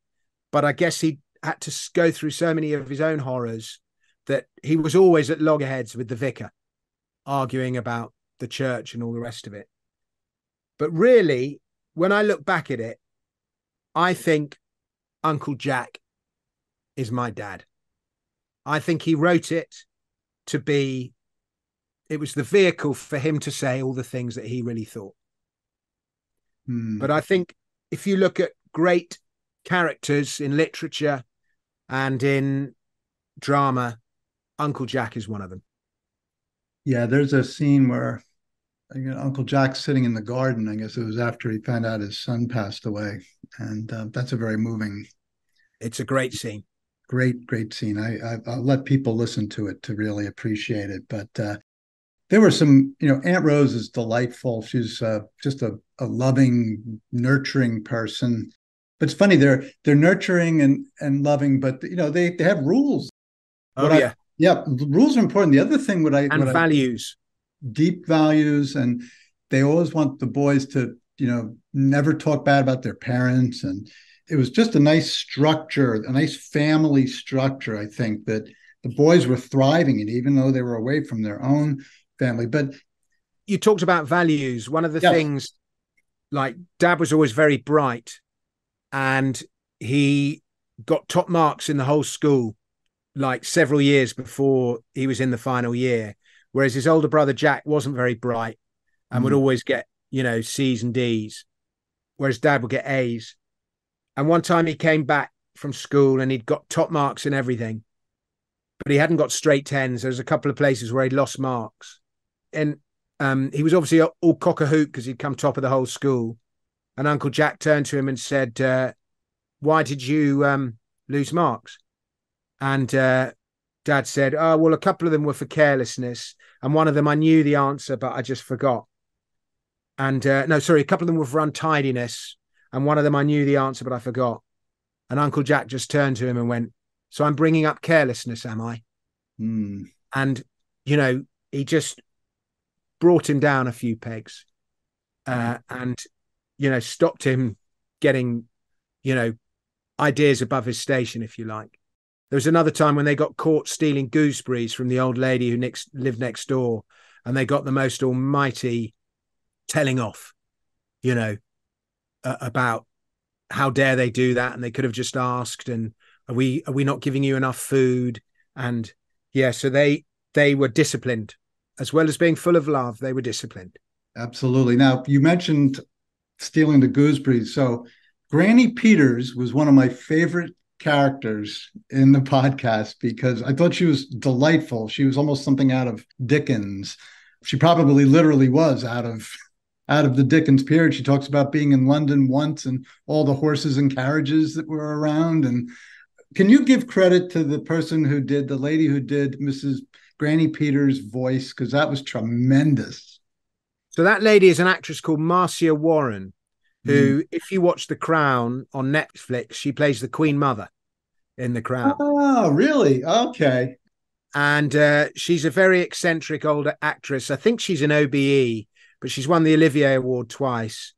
But I guess he had to go through so many of his own horrors that he was always at loggerheads with the vicar, arguing about the church and all the rest of it. But really, when I look back at it, I think Uncle Jack is my dad. I think he wrote it to be, it was the vehicle for him to say all the things that he really thought. Mm. But I think if you look at great characters in literature and in drama, Uncle Jack is one of them. Yeah, there's a scene where you know, Uncle Jack's sitting in the garden. I guess it was after he found out his son passed away, and uh, that's a very moving, It's a great scene. great, great scene. I, I I'll let people listen to it to really appreciate it. But uh, there were some, you know, Aunt Rose is delightful. She's uh, just a, a loving, nurturing person. But it's funny they're they're nurturing and and loving, but you know they they have rules. Oh, What I- yeah. Rules are important. The other thing, what I And what I- values. deep values and they always want the boys to you know never talk bad about their parents and it was just a nice structure a nice family structure i think that the boys were thriving and even though they were away from their own family but you talked about values. One of the Yes. things, like Dad was always very bright, and he got top marks in the whole school, like several years before he was in the final year. Whereas his older brother Jack wasn't very bright and would Mm. always get, you know, C's and D's, whereas Dad would get A's. And one time he came back from school and he'd got top marks in everything, but he hadn't got straight tens. There was a couple of places where he'd lost marks. And um, he was obviously all cock a hoop because he'd come top of the whole school. And Uncle Jack turned to him and said, uh, "Why did you um, lose marks?" And uh, Dad said, "Oh, well, a couple of them were for carelessness, and one of them I knew the answer, but I just forgot." And uh, no, sorry, a couple of them were for untidiness, and one of them I knew the answer, but I forgot. And Uncle Jack just turned to him and went, "So I'm bringing up carelessness, am I?" mm, and you know he just brought him down a few pegs uh, and you know stopped him getting you know ideas above his station if you like there was another time when they got caught stealing gooseberries from the old lady who next lived next door and they got the most almighty telling off you know uh, about how dare they do that and they could have just asked and are we are we not giving you enough food and yeah, so they they were disciplined as well as being full of love. They were disciplined. absolutely now you mentioned stealing the gooseberries so granny peters was one of my favorite characters in the podcast because i thought she was delightful. She was almost something out of dickens. She probably literally was out of out of the dickens period. She talks about being in london once and all the horses and carriages that were around. And can you give credit to the person who did the lady who did mrs granny peters voice? Because that was tremendous. So that lady is an actress called Marcia Warren, who, if you watch The Crown on Netflix, she plays the Queen Mother in The Crown. Oh, really? Okay. and uh, she's a very eccentric older actress. I think she's an OBE, but she's won the Olivier Award twice.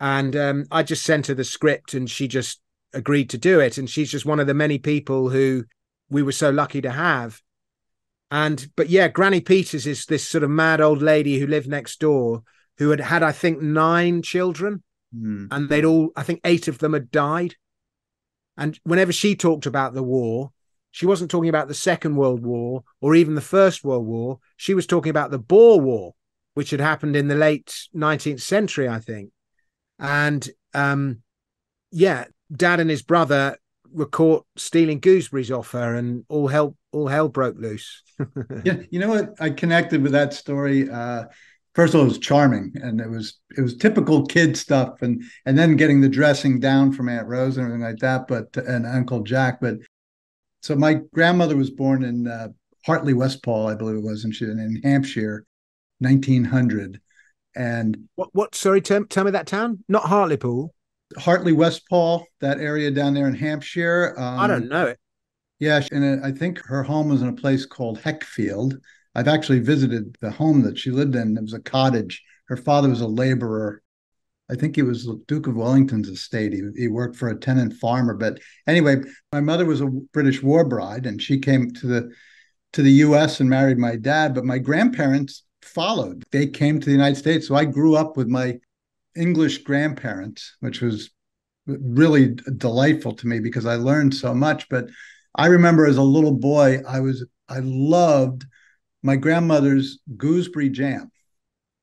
And um, I just sent her the script, and she just agreed to do it. And she's just one of the many people who we were so lucky to have. And but yeah, Granny Peters is this sort of mad old lady who lived next door, who had had I think nine children, Hmm. and they'd all I think eight of them had died. And whenever she talked about the war, she wasn't talking about the Second World War or even the First World War. She was talking about the Boer War, which had happened in the late 19th century, I think. And um, yeah, Dad and his brother were caught stealing gooseberries off her, and all hell all hell broke loose. Yeah, you know what? I connected with that story. Uh, first of all, it was charming, and it was it was typical kid stuff, and and then getting the dressing down from Aunt Rose and everything like that. But and Uncle Jack. But so my grandmother was born in uh, Hartley, Westport, I believe it was, and she in Hampshire, nineteen hundred, and what? What? Sorry, tell, tell me that town. Not Hartlepool. Hartley, Westport, that area down there in Hampshire. Um, I don't know it. Yeah, and I think her home was in a place called Heckfield. I've actually visited the home that she lived in. It was a cottage. Her father was a laborer. I think he was the Duke of Wellington's estate. He, he worked for a tenant farmer. But anyway, my mother was a British war bride, and she came to the to the U.S. and married my dad. But my grandparents followed. They came to the United States, so I grew up with my English grandparents, which was really delightful to me because I learned so much. But I remember as a little boy, I was I loved my grandmother's gooseberry jam.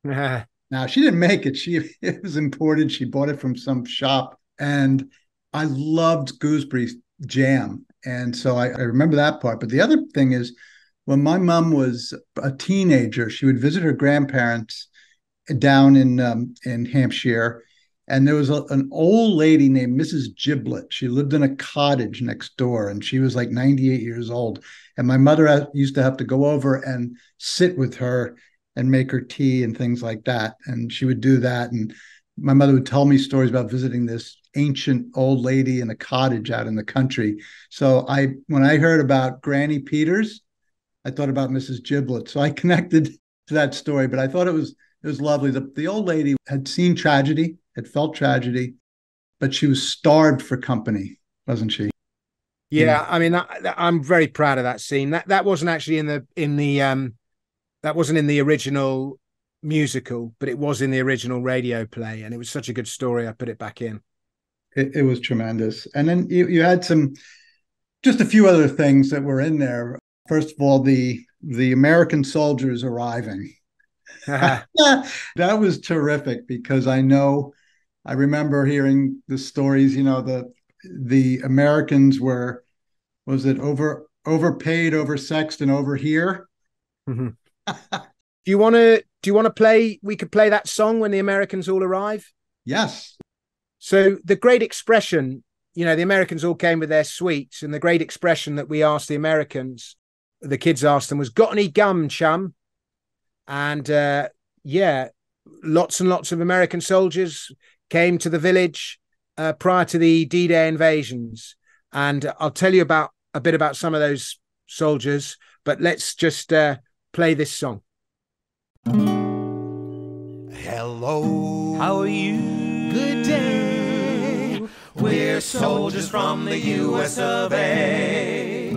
Now she didn't make it; she it was imported. She bought it from some shop, and I loved gooseberry jam. And so I, I remember that part. But the other thing is, when my mom was a teenager, she would visit her grandparents down in um, in Hampshire, and there was a, an old lady named Mrs. Giblet. She lived in a cottage next door, and she was like 98 years old. And my mother used to have to go over and sit with her and make her tea and things like that. And she would do that. And my mother would tell me stories about visiting this ancient old lady in a cottage out in the country. So I, when I heard about Granny Peters, I thought about Mrs. Giblet. So I connected to that story. But I thought it was it was lovely. The, the old lady had seen tragedy, had felt tragedy, but she was starved for company, wasn't she? Yeah, I mean, I, I'm very proud of that scene. That that wasn't actually in the in the um, that wasn't in the original musical, but it was in the original radio play, and it was such a good story. I put it back in. It, it was tremendous. And then you, you had some, just a few other things that were in there. First of all, the the American soldiers arriving. that was terrific because I know, I remember hearing the stories. You know, the the Americans were, was it over overpaid, oversexed, and over here? do you want to? Do you want to play? We could play that song when the Americans all arrive. Yes. So the great expression, you know, the Americans all came with their sweets, and the great expression that we asked the Americans, the kids asked them, was "Got any gum, chum?" And uh, yeah, lots and lots of American soldiers came to the village uh, prior to the D-Day invasions, and I'll tell you about a bit about some of those soldiers. But let's just uh, play this song. Hello. How are you? Good day. We're soldiers from the US of A.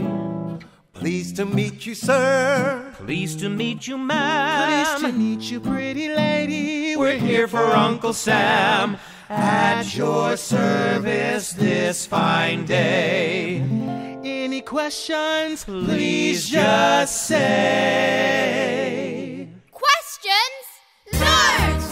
Pleased to meet you, sir. Pleased to meet you, ma'am. Pleased to meet you, pretty lady. We're here for Uncle Sam. At your service this fine day. Any questions? Please just say. Questions? Loads!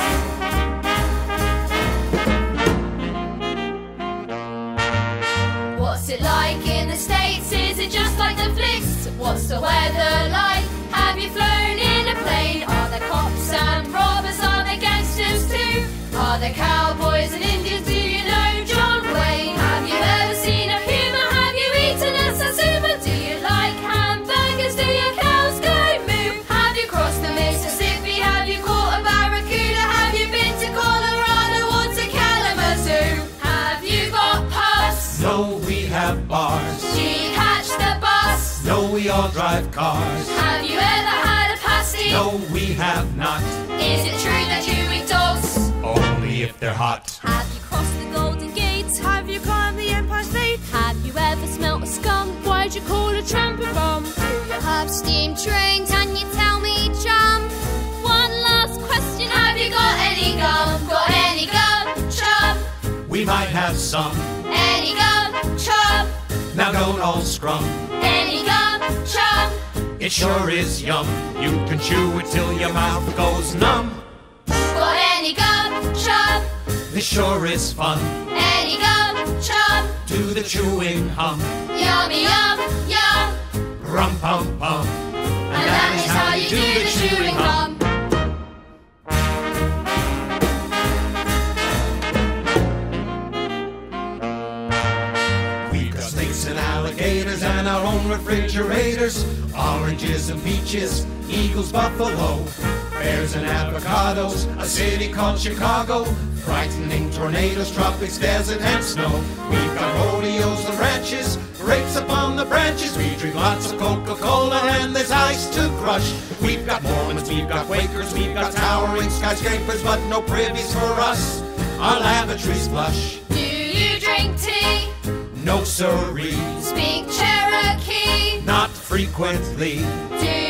What's it like in the States? Is it just like the flicks? What's the weather like? Have you flown in a plane? Are there cops and robbers? Are there gangsters too? Are the cowboys and Indians? Do you know John Wayne? Have you ever seen a human? Have you eaten a satsuma? Do you like hamburgers? Do your cows go moo? Have you crossed the Mississippi? Have you caught a barracuda? Have you been to Colorado or to Kalamazoo? Have you got puss? No, we have bars. Do you catch the bus? No, we all drive cars. Have you ever had a pasty? No, we have not. Is it true that you if they're hot. Have you crossed the Golden Gate? Have you climbed the Empire State? Have you ever smelt a skunk? Why'd you call a tramp a bum? Do you have steam trains? Can you tell me jump? One last question. Have you got any gum? Got any gum? Chum? We might have some. Any gum? Chum? Now don't all scrum. Any gum? Chum? It sure is yum. You can chew it till your mouth goes numb. Any gum? Chum? This sure is fun. Any gum? Chum? Do the chewing hum. Yummy yum yum. Rum pum pum. And that is how you do the chewing hum. We've got snakes and alligators and our own refrigerators. Oranges and peaches, eagles, buffalo. Bears and avocados, a city called Chicago. Frightening tornadoes, tropics, desert, and snow. We've got rodeos and ranches, grapes upon the branches. We drink lots of Coca-Cola and there's ice to crush. We've got Mormons, we've got Quakers, we've got towering skyscrapers, but no privies for us. Our lavatories flush. Do you drink tea? No sirree. Speak Cherokee? not frequently. Do you play billiards?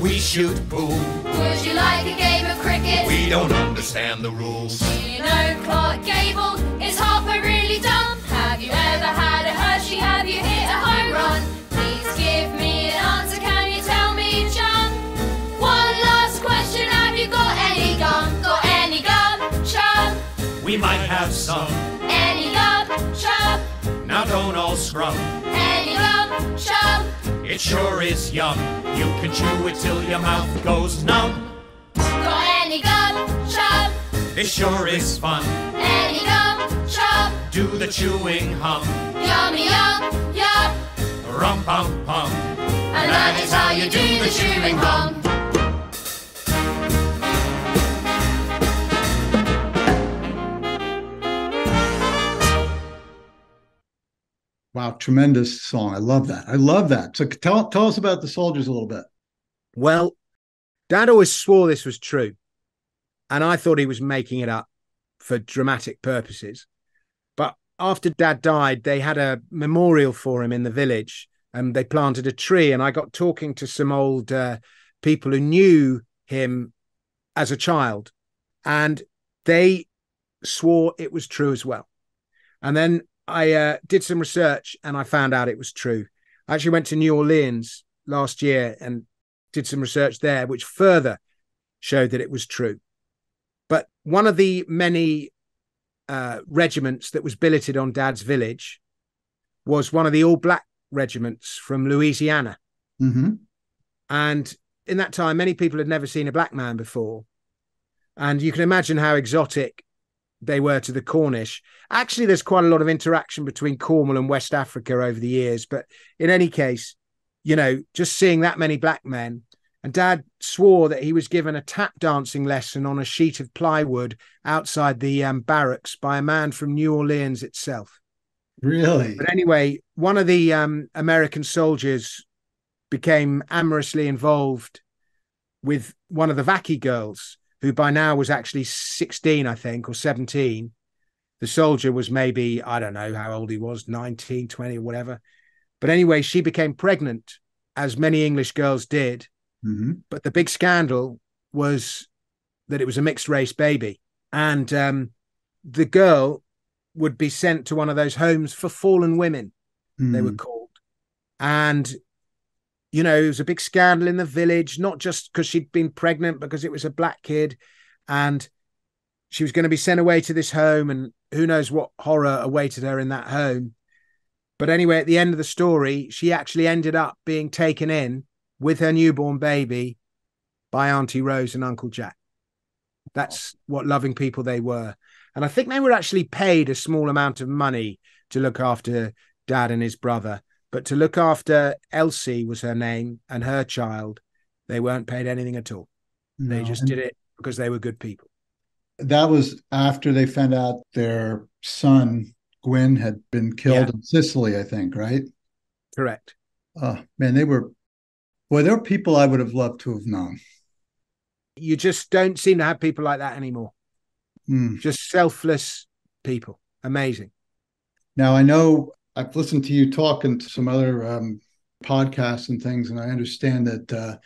We shoot pool. Would you like a game of cricket? We don't understand the rules. Do you know Clark Gable? Is Harpo really dumb? Have you ever had a Hershey? Have you hit a home run? Please give me an answer. Can you tell me, John? One last question. Have you got any gum? Got any gum? Chum? We might have some. Any gum? Chum? Now don't all scrum. Any gum? Chum? It sure is yum. You can chew it till your mouth goes numb. Got any gum? Chum? It sure is fun. Any gum? Chum? Do the chewing hum. Yummy yum yum. Rum pum pum. And that is how you do the chewing hum. Wow, tremendous song. I love that. I love that. So tell tell us about the soldiers a little bit. Well, Dad always swore this was true. And I thought he was making it up for dramatic purposes. But after Dad died, they had a memorial for him in the village and they planted a tree. And I got talking to some old uh, people who knew him as a child. And they swore it was true as well. And then I uh, did some research and I found out it was true. I actually went to New Orleans last year and did some research there, which further showed that it was true. But one of the many uh, regiments that was billeted on Dad's village was one of the all black regiments from Louisiana. Mm-hmm. And in that time, many people had never seen a black man before. And you can imagine how exotic they were to the Cornish. Actually, there's quite a lot of interaction between Cornwall and West Africa over the years. But in any case, you know, just seeing that many black men. And dad swore that he was given a tap dancing lesson on a sheet of plywood outside the um, barracks by a man from New Orleans itself. Really? But anyway, one of the um, American soldiers became amorously involved with one of the Vackie girls, who by now was actually 16, I think, or 17. The soldier was maybe, I don't know how old he was, 19, 20, or whatever. But anyway, she became pregnant, as many English girls did. Mm-hmm. But the big scandal was that it was a mixed race baby. And um, the girl would be sent to one of those homes for fallen women, they were Mhm. called. And, you know, it was a big scandal in the village, not just because she'd been pregnant, because it was a black kid. And she was going to be sent away to this home, and who knows what horror awaited her in that home. But anyway, at the end of the story, she actually ended up being taken in with her newborn baby by Auntie Rose and Uncle Jack. That's what loving people they were. And I think they were actually paid a small amount of money to look after dad and his brother. But to look after Elsie was her name and her child, they weren't paid anything at all. They just did it because they were good people. That was after they found out their son Gwyn had been killed Yeah. in Sicily, I think, right? Correct. Oh man, they were boy, there were people I would have loved to have known. You just don't seem to have people like that anymore. Hmm. Just selfless people. Amazing. Now I know I've listened to you talk and some other um, podcasts and things, and I understand that uh,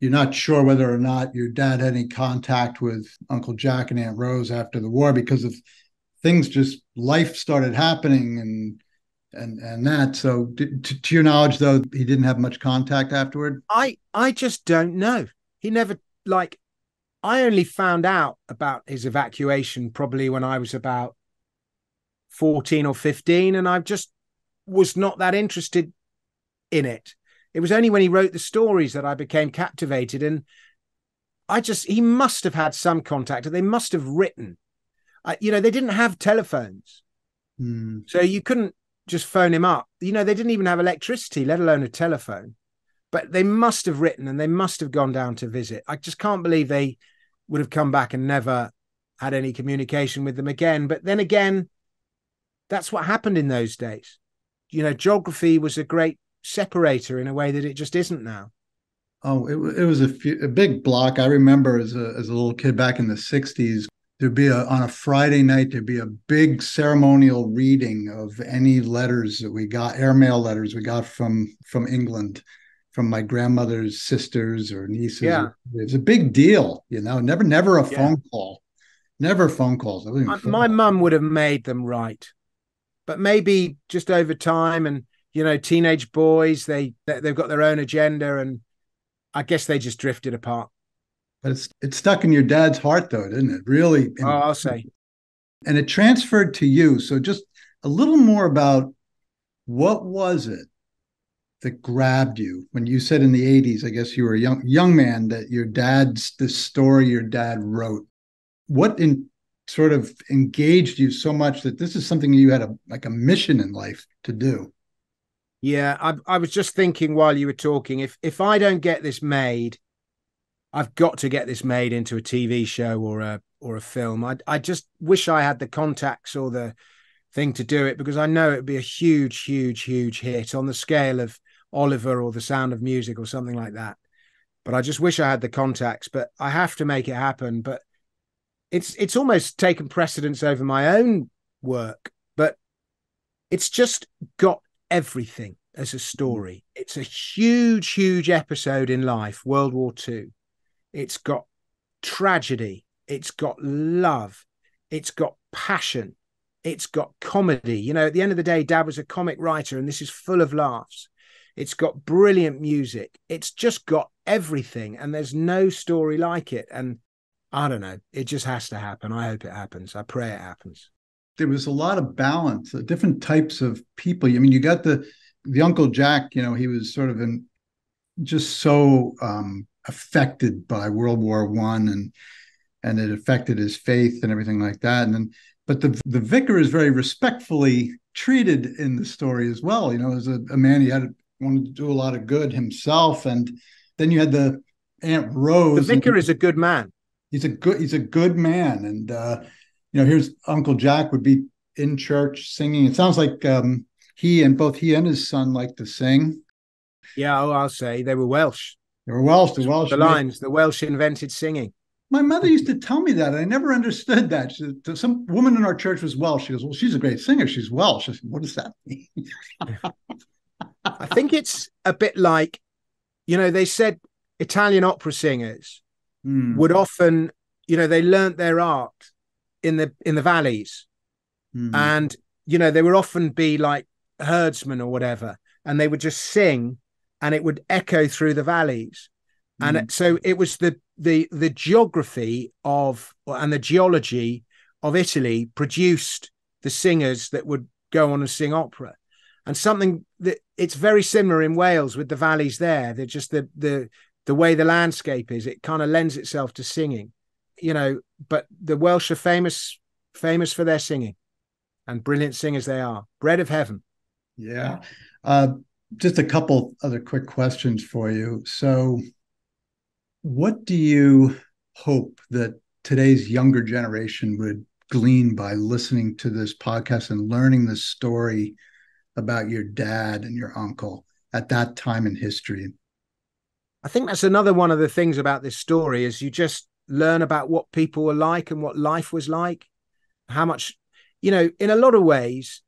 you're not sure whether or not your dad had any contact with Uncle Jack and Aunt Rose after the war because of things. Just life started happening and and and that. So, to, to your knowledge, though, he didn't have much contact afterward. I I just don't know. He never like I only found out about his evacuation probably when I was about 14 or 15 and i've just was not that interested in it. It was only when he wrote the stories that I became captivated and I just he must have had some contact. They must have written. I, you know, they didn't have telephones. Hmm. So you couldn't just phone him up. You know, they didn't even have electricity, let alone a telephone. But they must have written and they must have gone down to visit. I just can't believe they would have come back and never had any communication with them again. But then again, that's what happened in those days. You know, geography was a great separator in a way that it just isn't now. Oh, it, it was a, few, a big block. I remember as a as a little kid back in the '60s, there'd be a on a Friday night there'd be a big ceremonial reading of any letters that we got, airmail letters we got from from England, from my grandmother's sisters or nieces. Yeah. it was a big deal. You know, never never a Yeah. phone call, never phone calls. My- My mum would have made them right, but maybe just over time and you know, teenage boys they they- they've got their own agenda, and I guess they just drifted apart. But it's it stuck in your dad's heart though, didn't it? Really. Oh, I'll say. and it transferred to you. So just a little more about what was it that grabbed you when you said in the 80s, I guess you were a young young man that your dad's the story your dad wrote. What in sort of engaged you so much that this is something you had a like a mission in life to do? Yeah, I I was just thinking while you were talking, if if I don't get this made, I've got to get this made into a TV show or a or a film. I I just wish I had the contacts or the thing to do it because I know it'd be a huge, huge, huge hit on the scale of Oliver or The Sound of Music or something like that. But I just wish I had the contacts. But I have to make it happen. But it's it's almost taken precedence over my own work. But it's just got everything as a story. It's a huge, huge episode in life, World War II. It's got tragedy, it's got love, it's got passion, it's got comedy. You know, at the end of the day, Dad was a comic writer, and this is full of laughs. It's got brilliant music. It's just got everything, and there's no story like it. And I don't know, it just has to happen. I hope it happens. I pray it happens. There was a lot of balance, uh, different types of people. I mean, you got the the Uncle Jack, you know, he was sort of in just so um affected by World War One and and it affected his faith and everything like that. And then but the the vicar is very respectfully treated in the story as well. You know, as a, a man he had wanted to do a lot of good himself. And then you had the Aunt Rose. The vicar is a good man. He's a good he's a good man. And uh, you know, here's Uncle Jack would be in church singing. It sounds like um he and both he and his son like to sing. Yeah, oh, I'll say they were Welsh. They were Welsh. The Welsh The lines, the Welsh invented singing. My mother used to tell me that. I never understood that. She, some woman in our church was Welsh. She goes, "Well, she's a great singer. She's Welsh." I said, "What does that mean?" I think it's a bit like, you know, they said Italian opera singers Hmm. would often, you know, they learnt their art in the in the valleys, Hmm. and you know they would often be like herdsmen or whatever, and they would just sing, and it would echo through the valleys, and Mm. it- so it was the the the geography of and the geology of Italy produced the singers that would go on and sing opera and something that it's very similar in Wales with the valleys there. They're just the the the way the landscape is, it kind of lends itself to singing, you know. But the Welsh are famous famous for their singing, and brilliant singers they are. Bread of heaven. Yeah. Uh, just a couple other quick questions for you. So, what do you hope that today's younger generation would glean by listening to this podcast and learning the story about your dad and your uncle? at that time in history. I think that's another one of the things about this story is you just learn about what people were like and what life was like. How much, you know, in a lot of ways,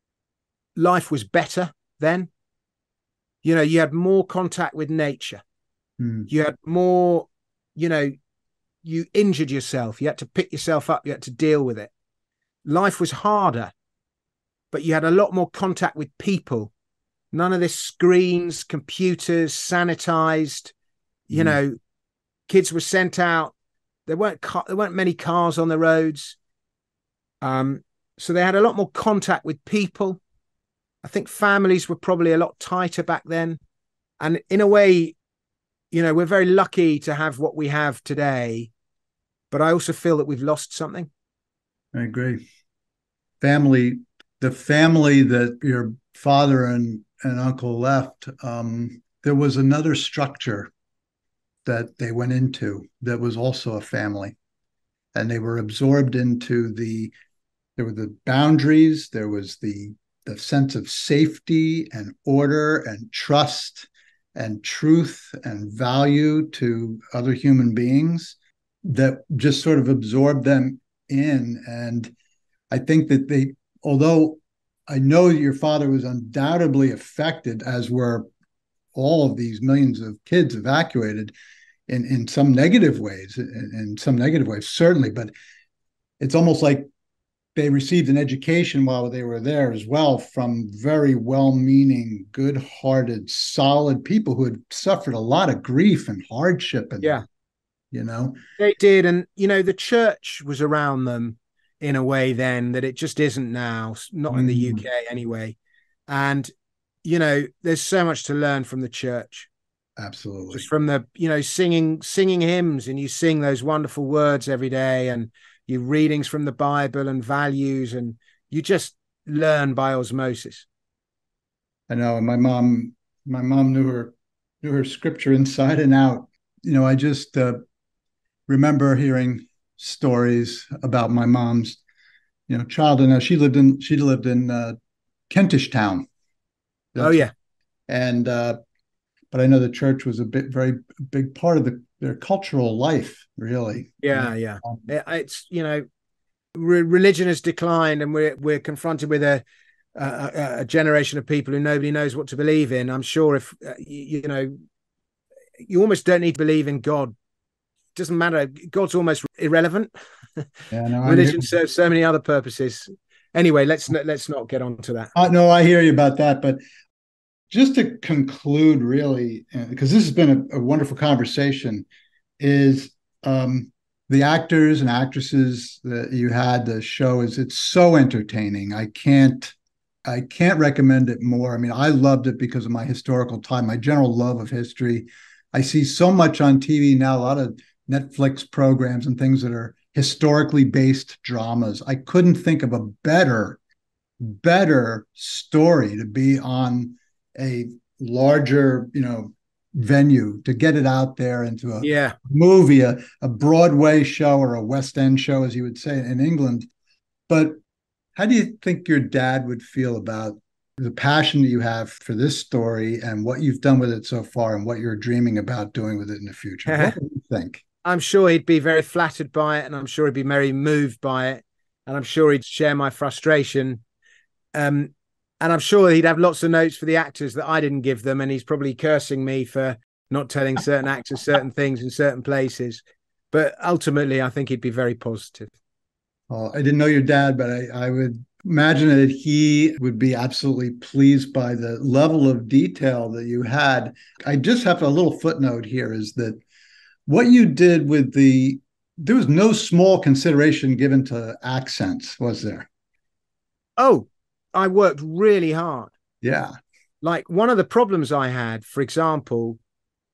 life was better then. You know, you had more contact with nature. Mm. You had more, you know, you injured yourself. You had to pick yourself up. You had to deal with it. Life was harder, but you had a lot more contact with people. None of this screens, computers, sanitized. You Mm. know, kids were sent out. There weren't car- there weren't many cars on the roads. Um, so they had a lot more contact with people. I think families were probably a lot tighter back then, and in a way, you know, we're very lucky to have what we have today. But I also feel that we've lost something. I agree. Family, the family that your father and, and uncle left, um, there was another structure that they went into that was also a family. And they were absorbed into the there were the boundaries, there was the the sense of safety and order and trust and truth and value to other human beings that just sort of absorbed them in. And I think that they, although I know your father was undoubtedly affected, as were all of these millions of kids evacuated in, in some negative ways, in, in some negative ways, certainly, but it's almost like they received an education while they were there as well from very well-meaning, good-hearted, solid people who had suffered a lot of grief and hardship and Yeah. you know They did, and you know, the church was around them in a way then that it just isn't now, not in the Mm. UK anyway. And you know, there's so much to learn from the church, absolutely just from the you know singing singing hymns, and you sing those wonderful words every day, and your readings from the Bible and values, and you just learn by osmosis. I know. And my mom, my mom knew her knew her scripture inside and out. You know, I just uh, remember hearing stories about my mom's, you know, childhood. Now she lived in she lived in uh, Kentish Town. Oh yeah, and uh, but I know the church was a bit very big part of the, their cultural life. Really, yeah, yeah. Um, it's you know re- religion has declined and we're we're confronted with a, a a- generation of people who nobody knows what to believe in i'm sure if uh, you, you know you almost don't need to believe in god It doesn't matter god's almost irrelevant Yeah, no, religion serves so many other purposes anyway let's not let's not get on to that Uh, no, I hear you about that. But just to conclude, really, uh, because this has been a, a wonderful conversation, is um, the actors and actresses that you had the show is it's so entertaining. I can't I can't recommend it more. I mean, I loved it because of my historical time, my general love of history. I see so much on TV now, a lot of Netflix programs and things that are historically based dramas. I couldn't think of a better better story to be on a larger, you know, venue to get it out there into a yeah movie, a, a Broadway show or a West End show, as you would say in England. But how do you think your dad would feel about the passion that you have for this story and what you've done with it so far and what you're dreaming about doing with it in the future? what do you think? i'm sure he'd be very flattered by it and i'm sure he'd be very moved by it and i'm sure he'd share my frustration um and i'm sure he'd have lots of notes for the actors that i didn't give them and he's probably cursing me for not telling certain actors certain things in certain places but ultimately i think he'd be very positive Well, I didn't know your dad, but I, I would imagine that he would be absolutely pleased by the level of detail that you had. I just have a little footnote here is that what you did with the there was no small consideration given to accents, was there? oh i worked really hard Yeah. like one of the problems i had for example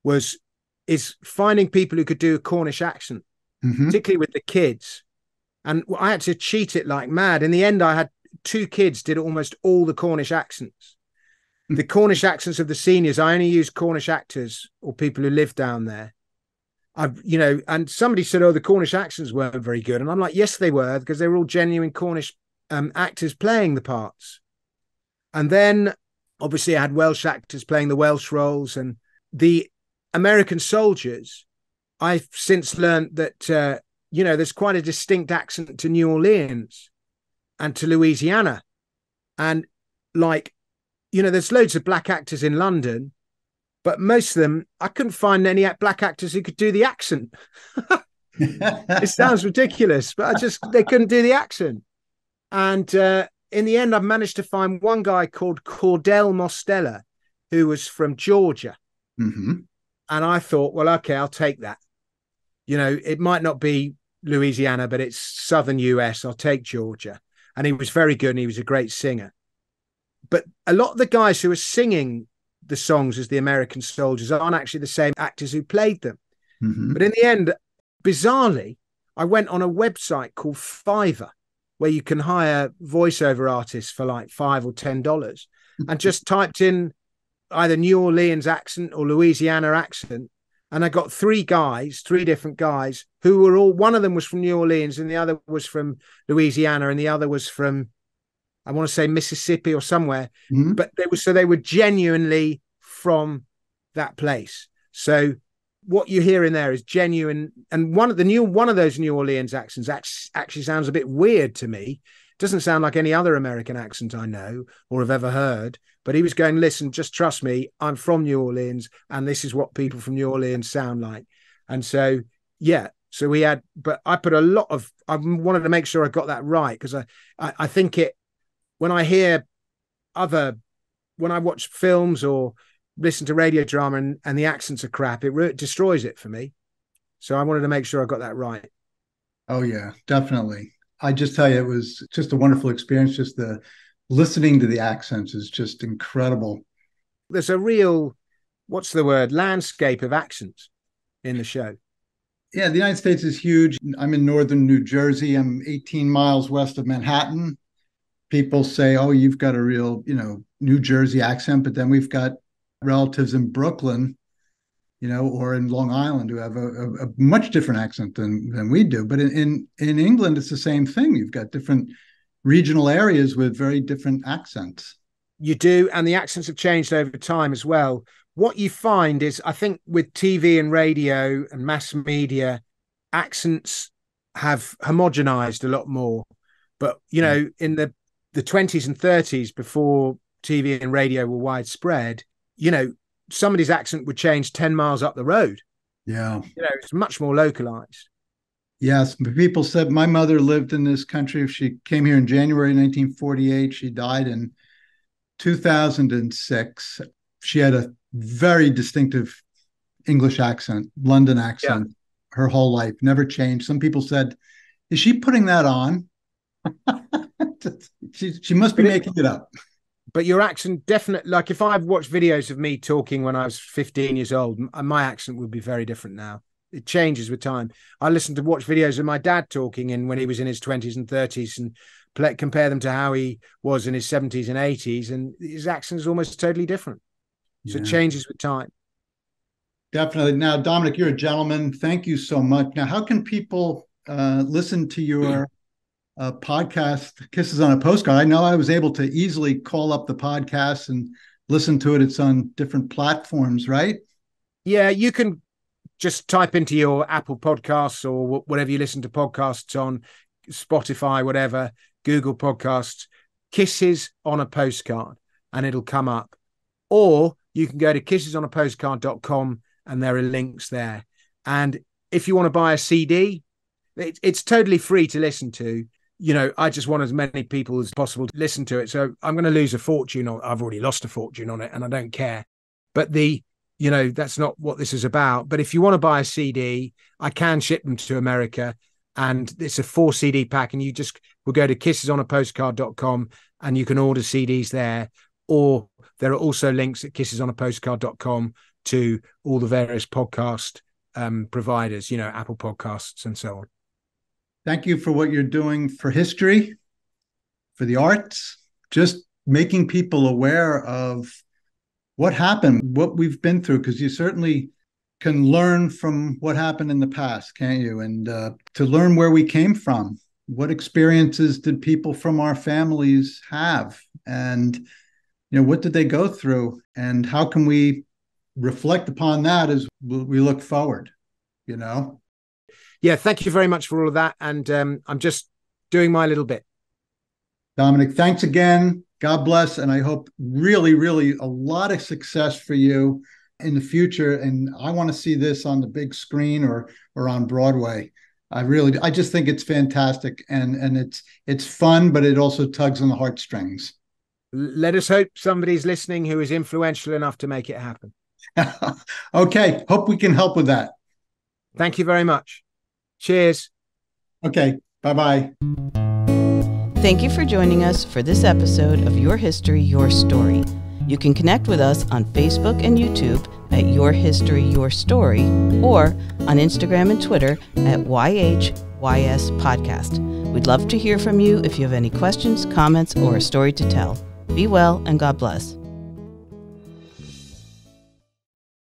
was is finding people who could do a cornish accent Mhm. particularly with the kids. And I had to cheat it like mad. In the end, I had two kids did almost all the Cornish accents. the Cornish accents of the seniors, I only used Cornish actors or people who live down there. I've, you know, and somebody said, oh, the Cornish accents weren't very good. And I'm like, yes, they were, because they were all genuine Cornish um, actors playing the parts. And then obviously I had Welsh actors playing the Welsh roles and the American soldiers. I've since learned that uh, you know there's quite a distinct accent to New Orleans and to Louisiana, and like you know there's loads of black actors in London, but most of them I couldn't find any black actors who could do the accent. it sounds ridiculous, but I just they couldn't do the accent. And uh, in the end, I managed to find one guy called Cordell Mostella, who was from Georgia. hmm And I thought, well, okay, I'll take that. You know, it might not be Louisiana, but it's southern US. I'll take Georgia. And he was very good and he was a great singer. But a lot of the guys who are singing the songs as the American soldiers aren't actually the same actors who played them. hmm But in the end, bizarrely, I went on a website called Fiverr where you can hire voiceover artists for like five or ten dollars and just typed in either New Orleans accent or Louisiana accent. And I got three guys, three different guys who were all one of them was from New Orleans and the other was from Louisiana and the other was from I want to say Mississippi or somewhere Mhm. but they were so they were genuinely from that place. So what you hear in there is genuine, and one of the new one of those New Orleans accents act- actually sounds a bit weird to me. Doesn't sound like any other American accent I know or have ever heard. But he was going, listen, just trust me. I'm from New Orleans, and this is what people from New Orleans sound like. And so, yeah. So we had, but I put a lot of. I wanted to make sure I got that right because I, I, I think it when I hear other when I watch films or listen to radio drama and, and the accents are crap, it re- destroys it for me. So I wanted to make sure I got that right. Oh yeah, definitely. I just tell you, it was just a wonderful experience. Just the listening to the accents is just incredible. There's a real, what's the word, landscape of accents in the show. Yeah, the United States is huge. I'm in northern New Jersey. I'm 18 miles west of Manhattan. People say, "Oh, you've got a real, you know, New Jersey accent," but then we've got relatives in Brooklyn, you know, or in Long Island who have a, a, a much different accent than than we do. But in, in in England, it's the same thing. You've got different regional areas with very different accents. You do, and the accents have changed over time as well. What you find is, I think, with TV and radio and mass media, accents have homogenized a lot more. But you know, in the the 20s and 30s, before TV and radio were widespread, you know, somebody's accent would change 10 miles up the road. Yeah. You know, it's much more localized. Yes, people said my mother lived in this country. She came here in January 1948. She died in 2006. She had a very distinctive English accent, London accent, her whole life, never changed. Some people said, "Is she putting that on?" she she must be making it up. But your accent definitely, like if I've watched videos of me talking when I was 15 years old, my accent would be very different now. It changes with time. I listen to watch videos of my dad talking and when he was in his 20s and 30s and play, compare them to how he was in his 70s and 80s, and his accent is almost totally different. So it changes with time. Definitely. Now, Dominic, you're a gentleman. Thank you so much. Now, how can people uh, listen to your uh, podcast, Kisses on a Postcard? I know I was able to easily call up the podcast and listen to it. It's on different platforms, right? Yeah, you can just type into your Apple Podcasts or whatever you listen to podcasts on, Spotify, whatever, Google Podcasts, Kisses on a Postcard, and it'll come up. Or you can go to kissesonapostcard.com and there are links there. And if you want to buy a CD, it, it's totally free to listen to. You know, I just want as many people as possible to listen to it. So I'm going to lose a fortune on I've already lost a fortune on it and I don't care. But the you know that's not what this is about but if you want to buy a cd i can ship them to america and it's a four cd pack and you just will go to kissesonapostcard.com and you can order cds there or there are also links at kissesonapostcard.com to all the various podcast um, providers you know apple podcasts and so on Thank you for what you're doing for history, for the arts, just making people aware of what happened, what we've been through, because you certainly can learn from what happened in the past, can't you? And uh, to learn where we came from. What experiences did people from our families have? And you know, what did they go through and how can we reflect upon that as we look forward, you know? Yeah, thank you very much for all of that. And um, I'm just doing my little bit. Dominic, thanks again. God bless. And I hope really, really a lot of success for you in the future. And I want to see this on the big screen or or on Broadway. I really I just think it's fantastic and and it's it's fun, but it also tugs on the heartstrings. Let us hope somebody's listening who is influential enough to make it happen. okay. Hope we can help with that. Thank you very much. Cheers. Okay. Bye bye. Thank you for joining us for this episode of Your History, Your Story. You can connect with us on Facebook and YouTube at Your History, Your Story, or on Instagram and Twitter at YHYS Podcast. We'd love to hear from you if you have any questions, comments, or a story to tell. Be well and God bless.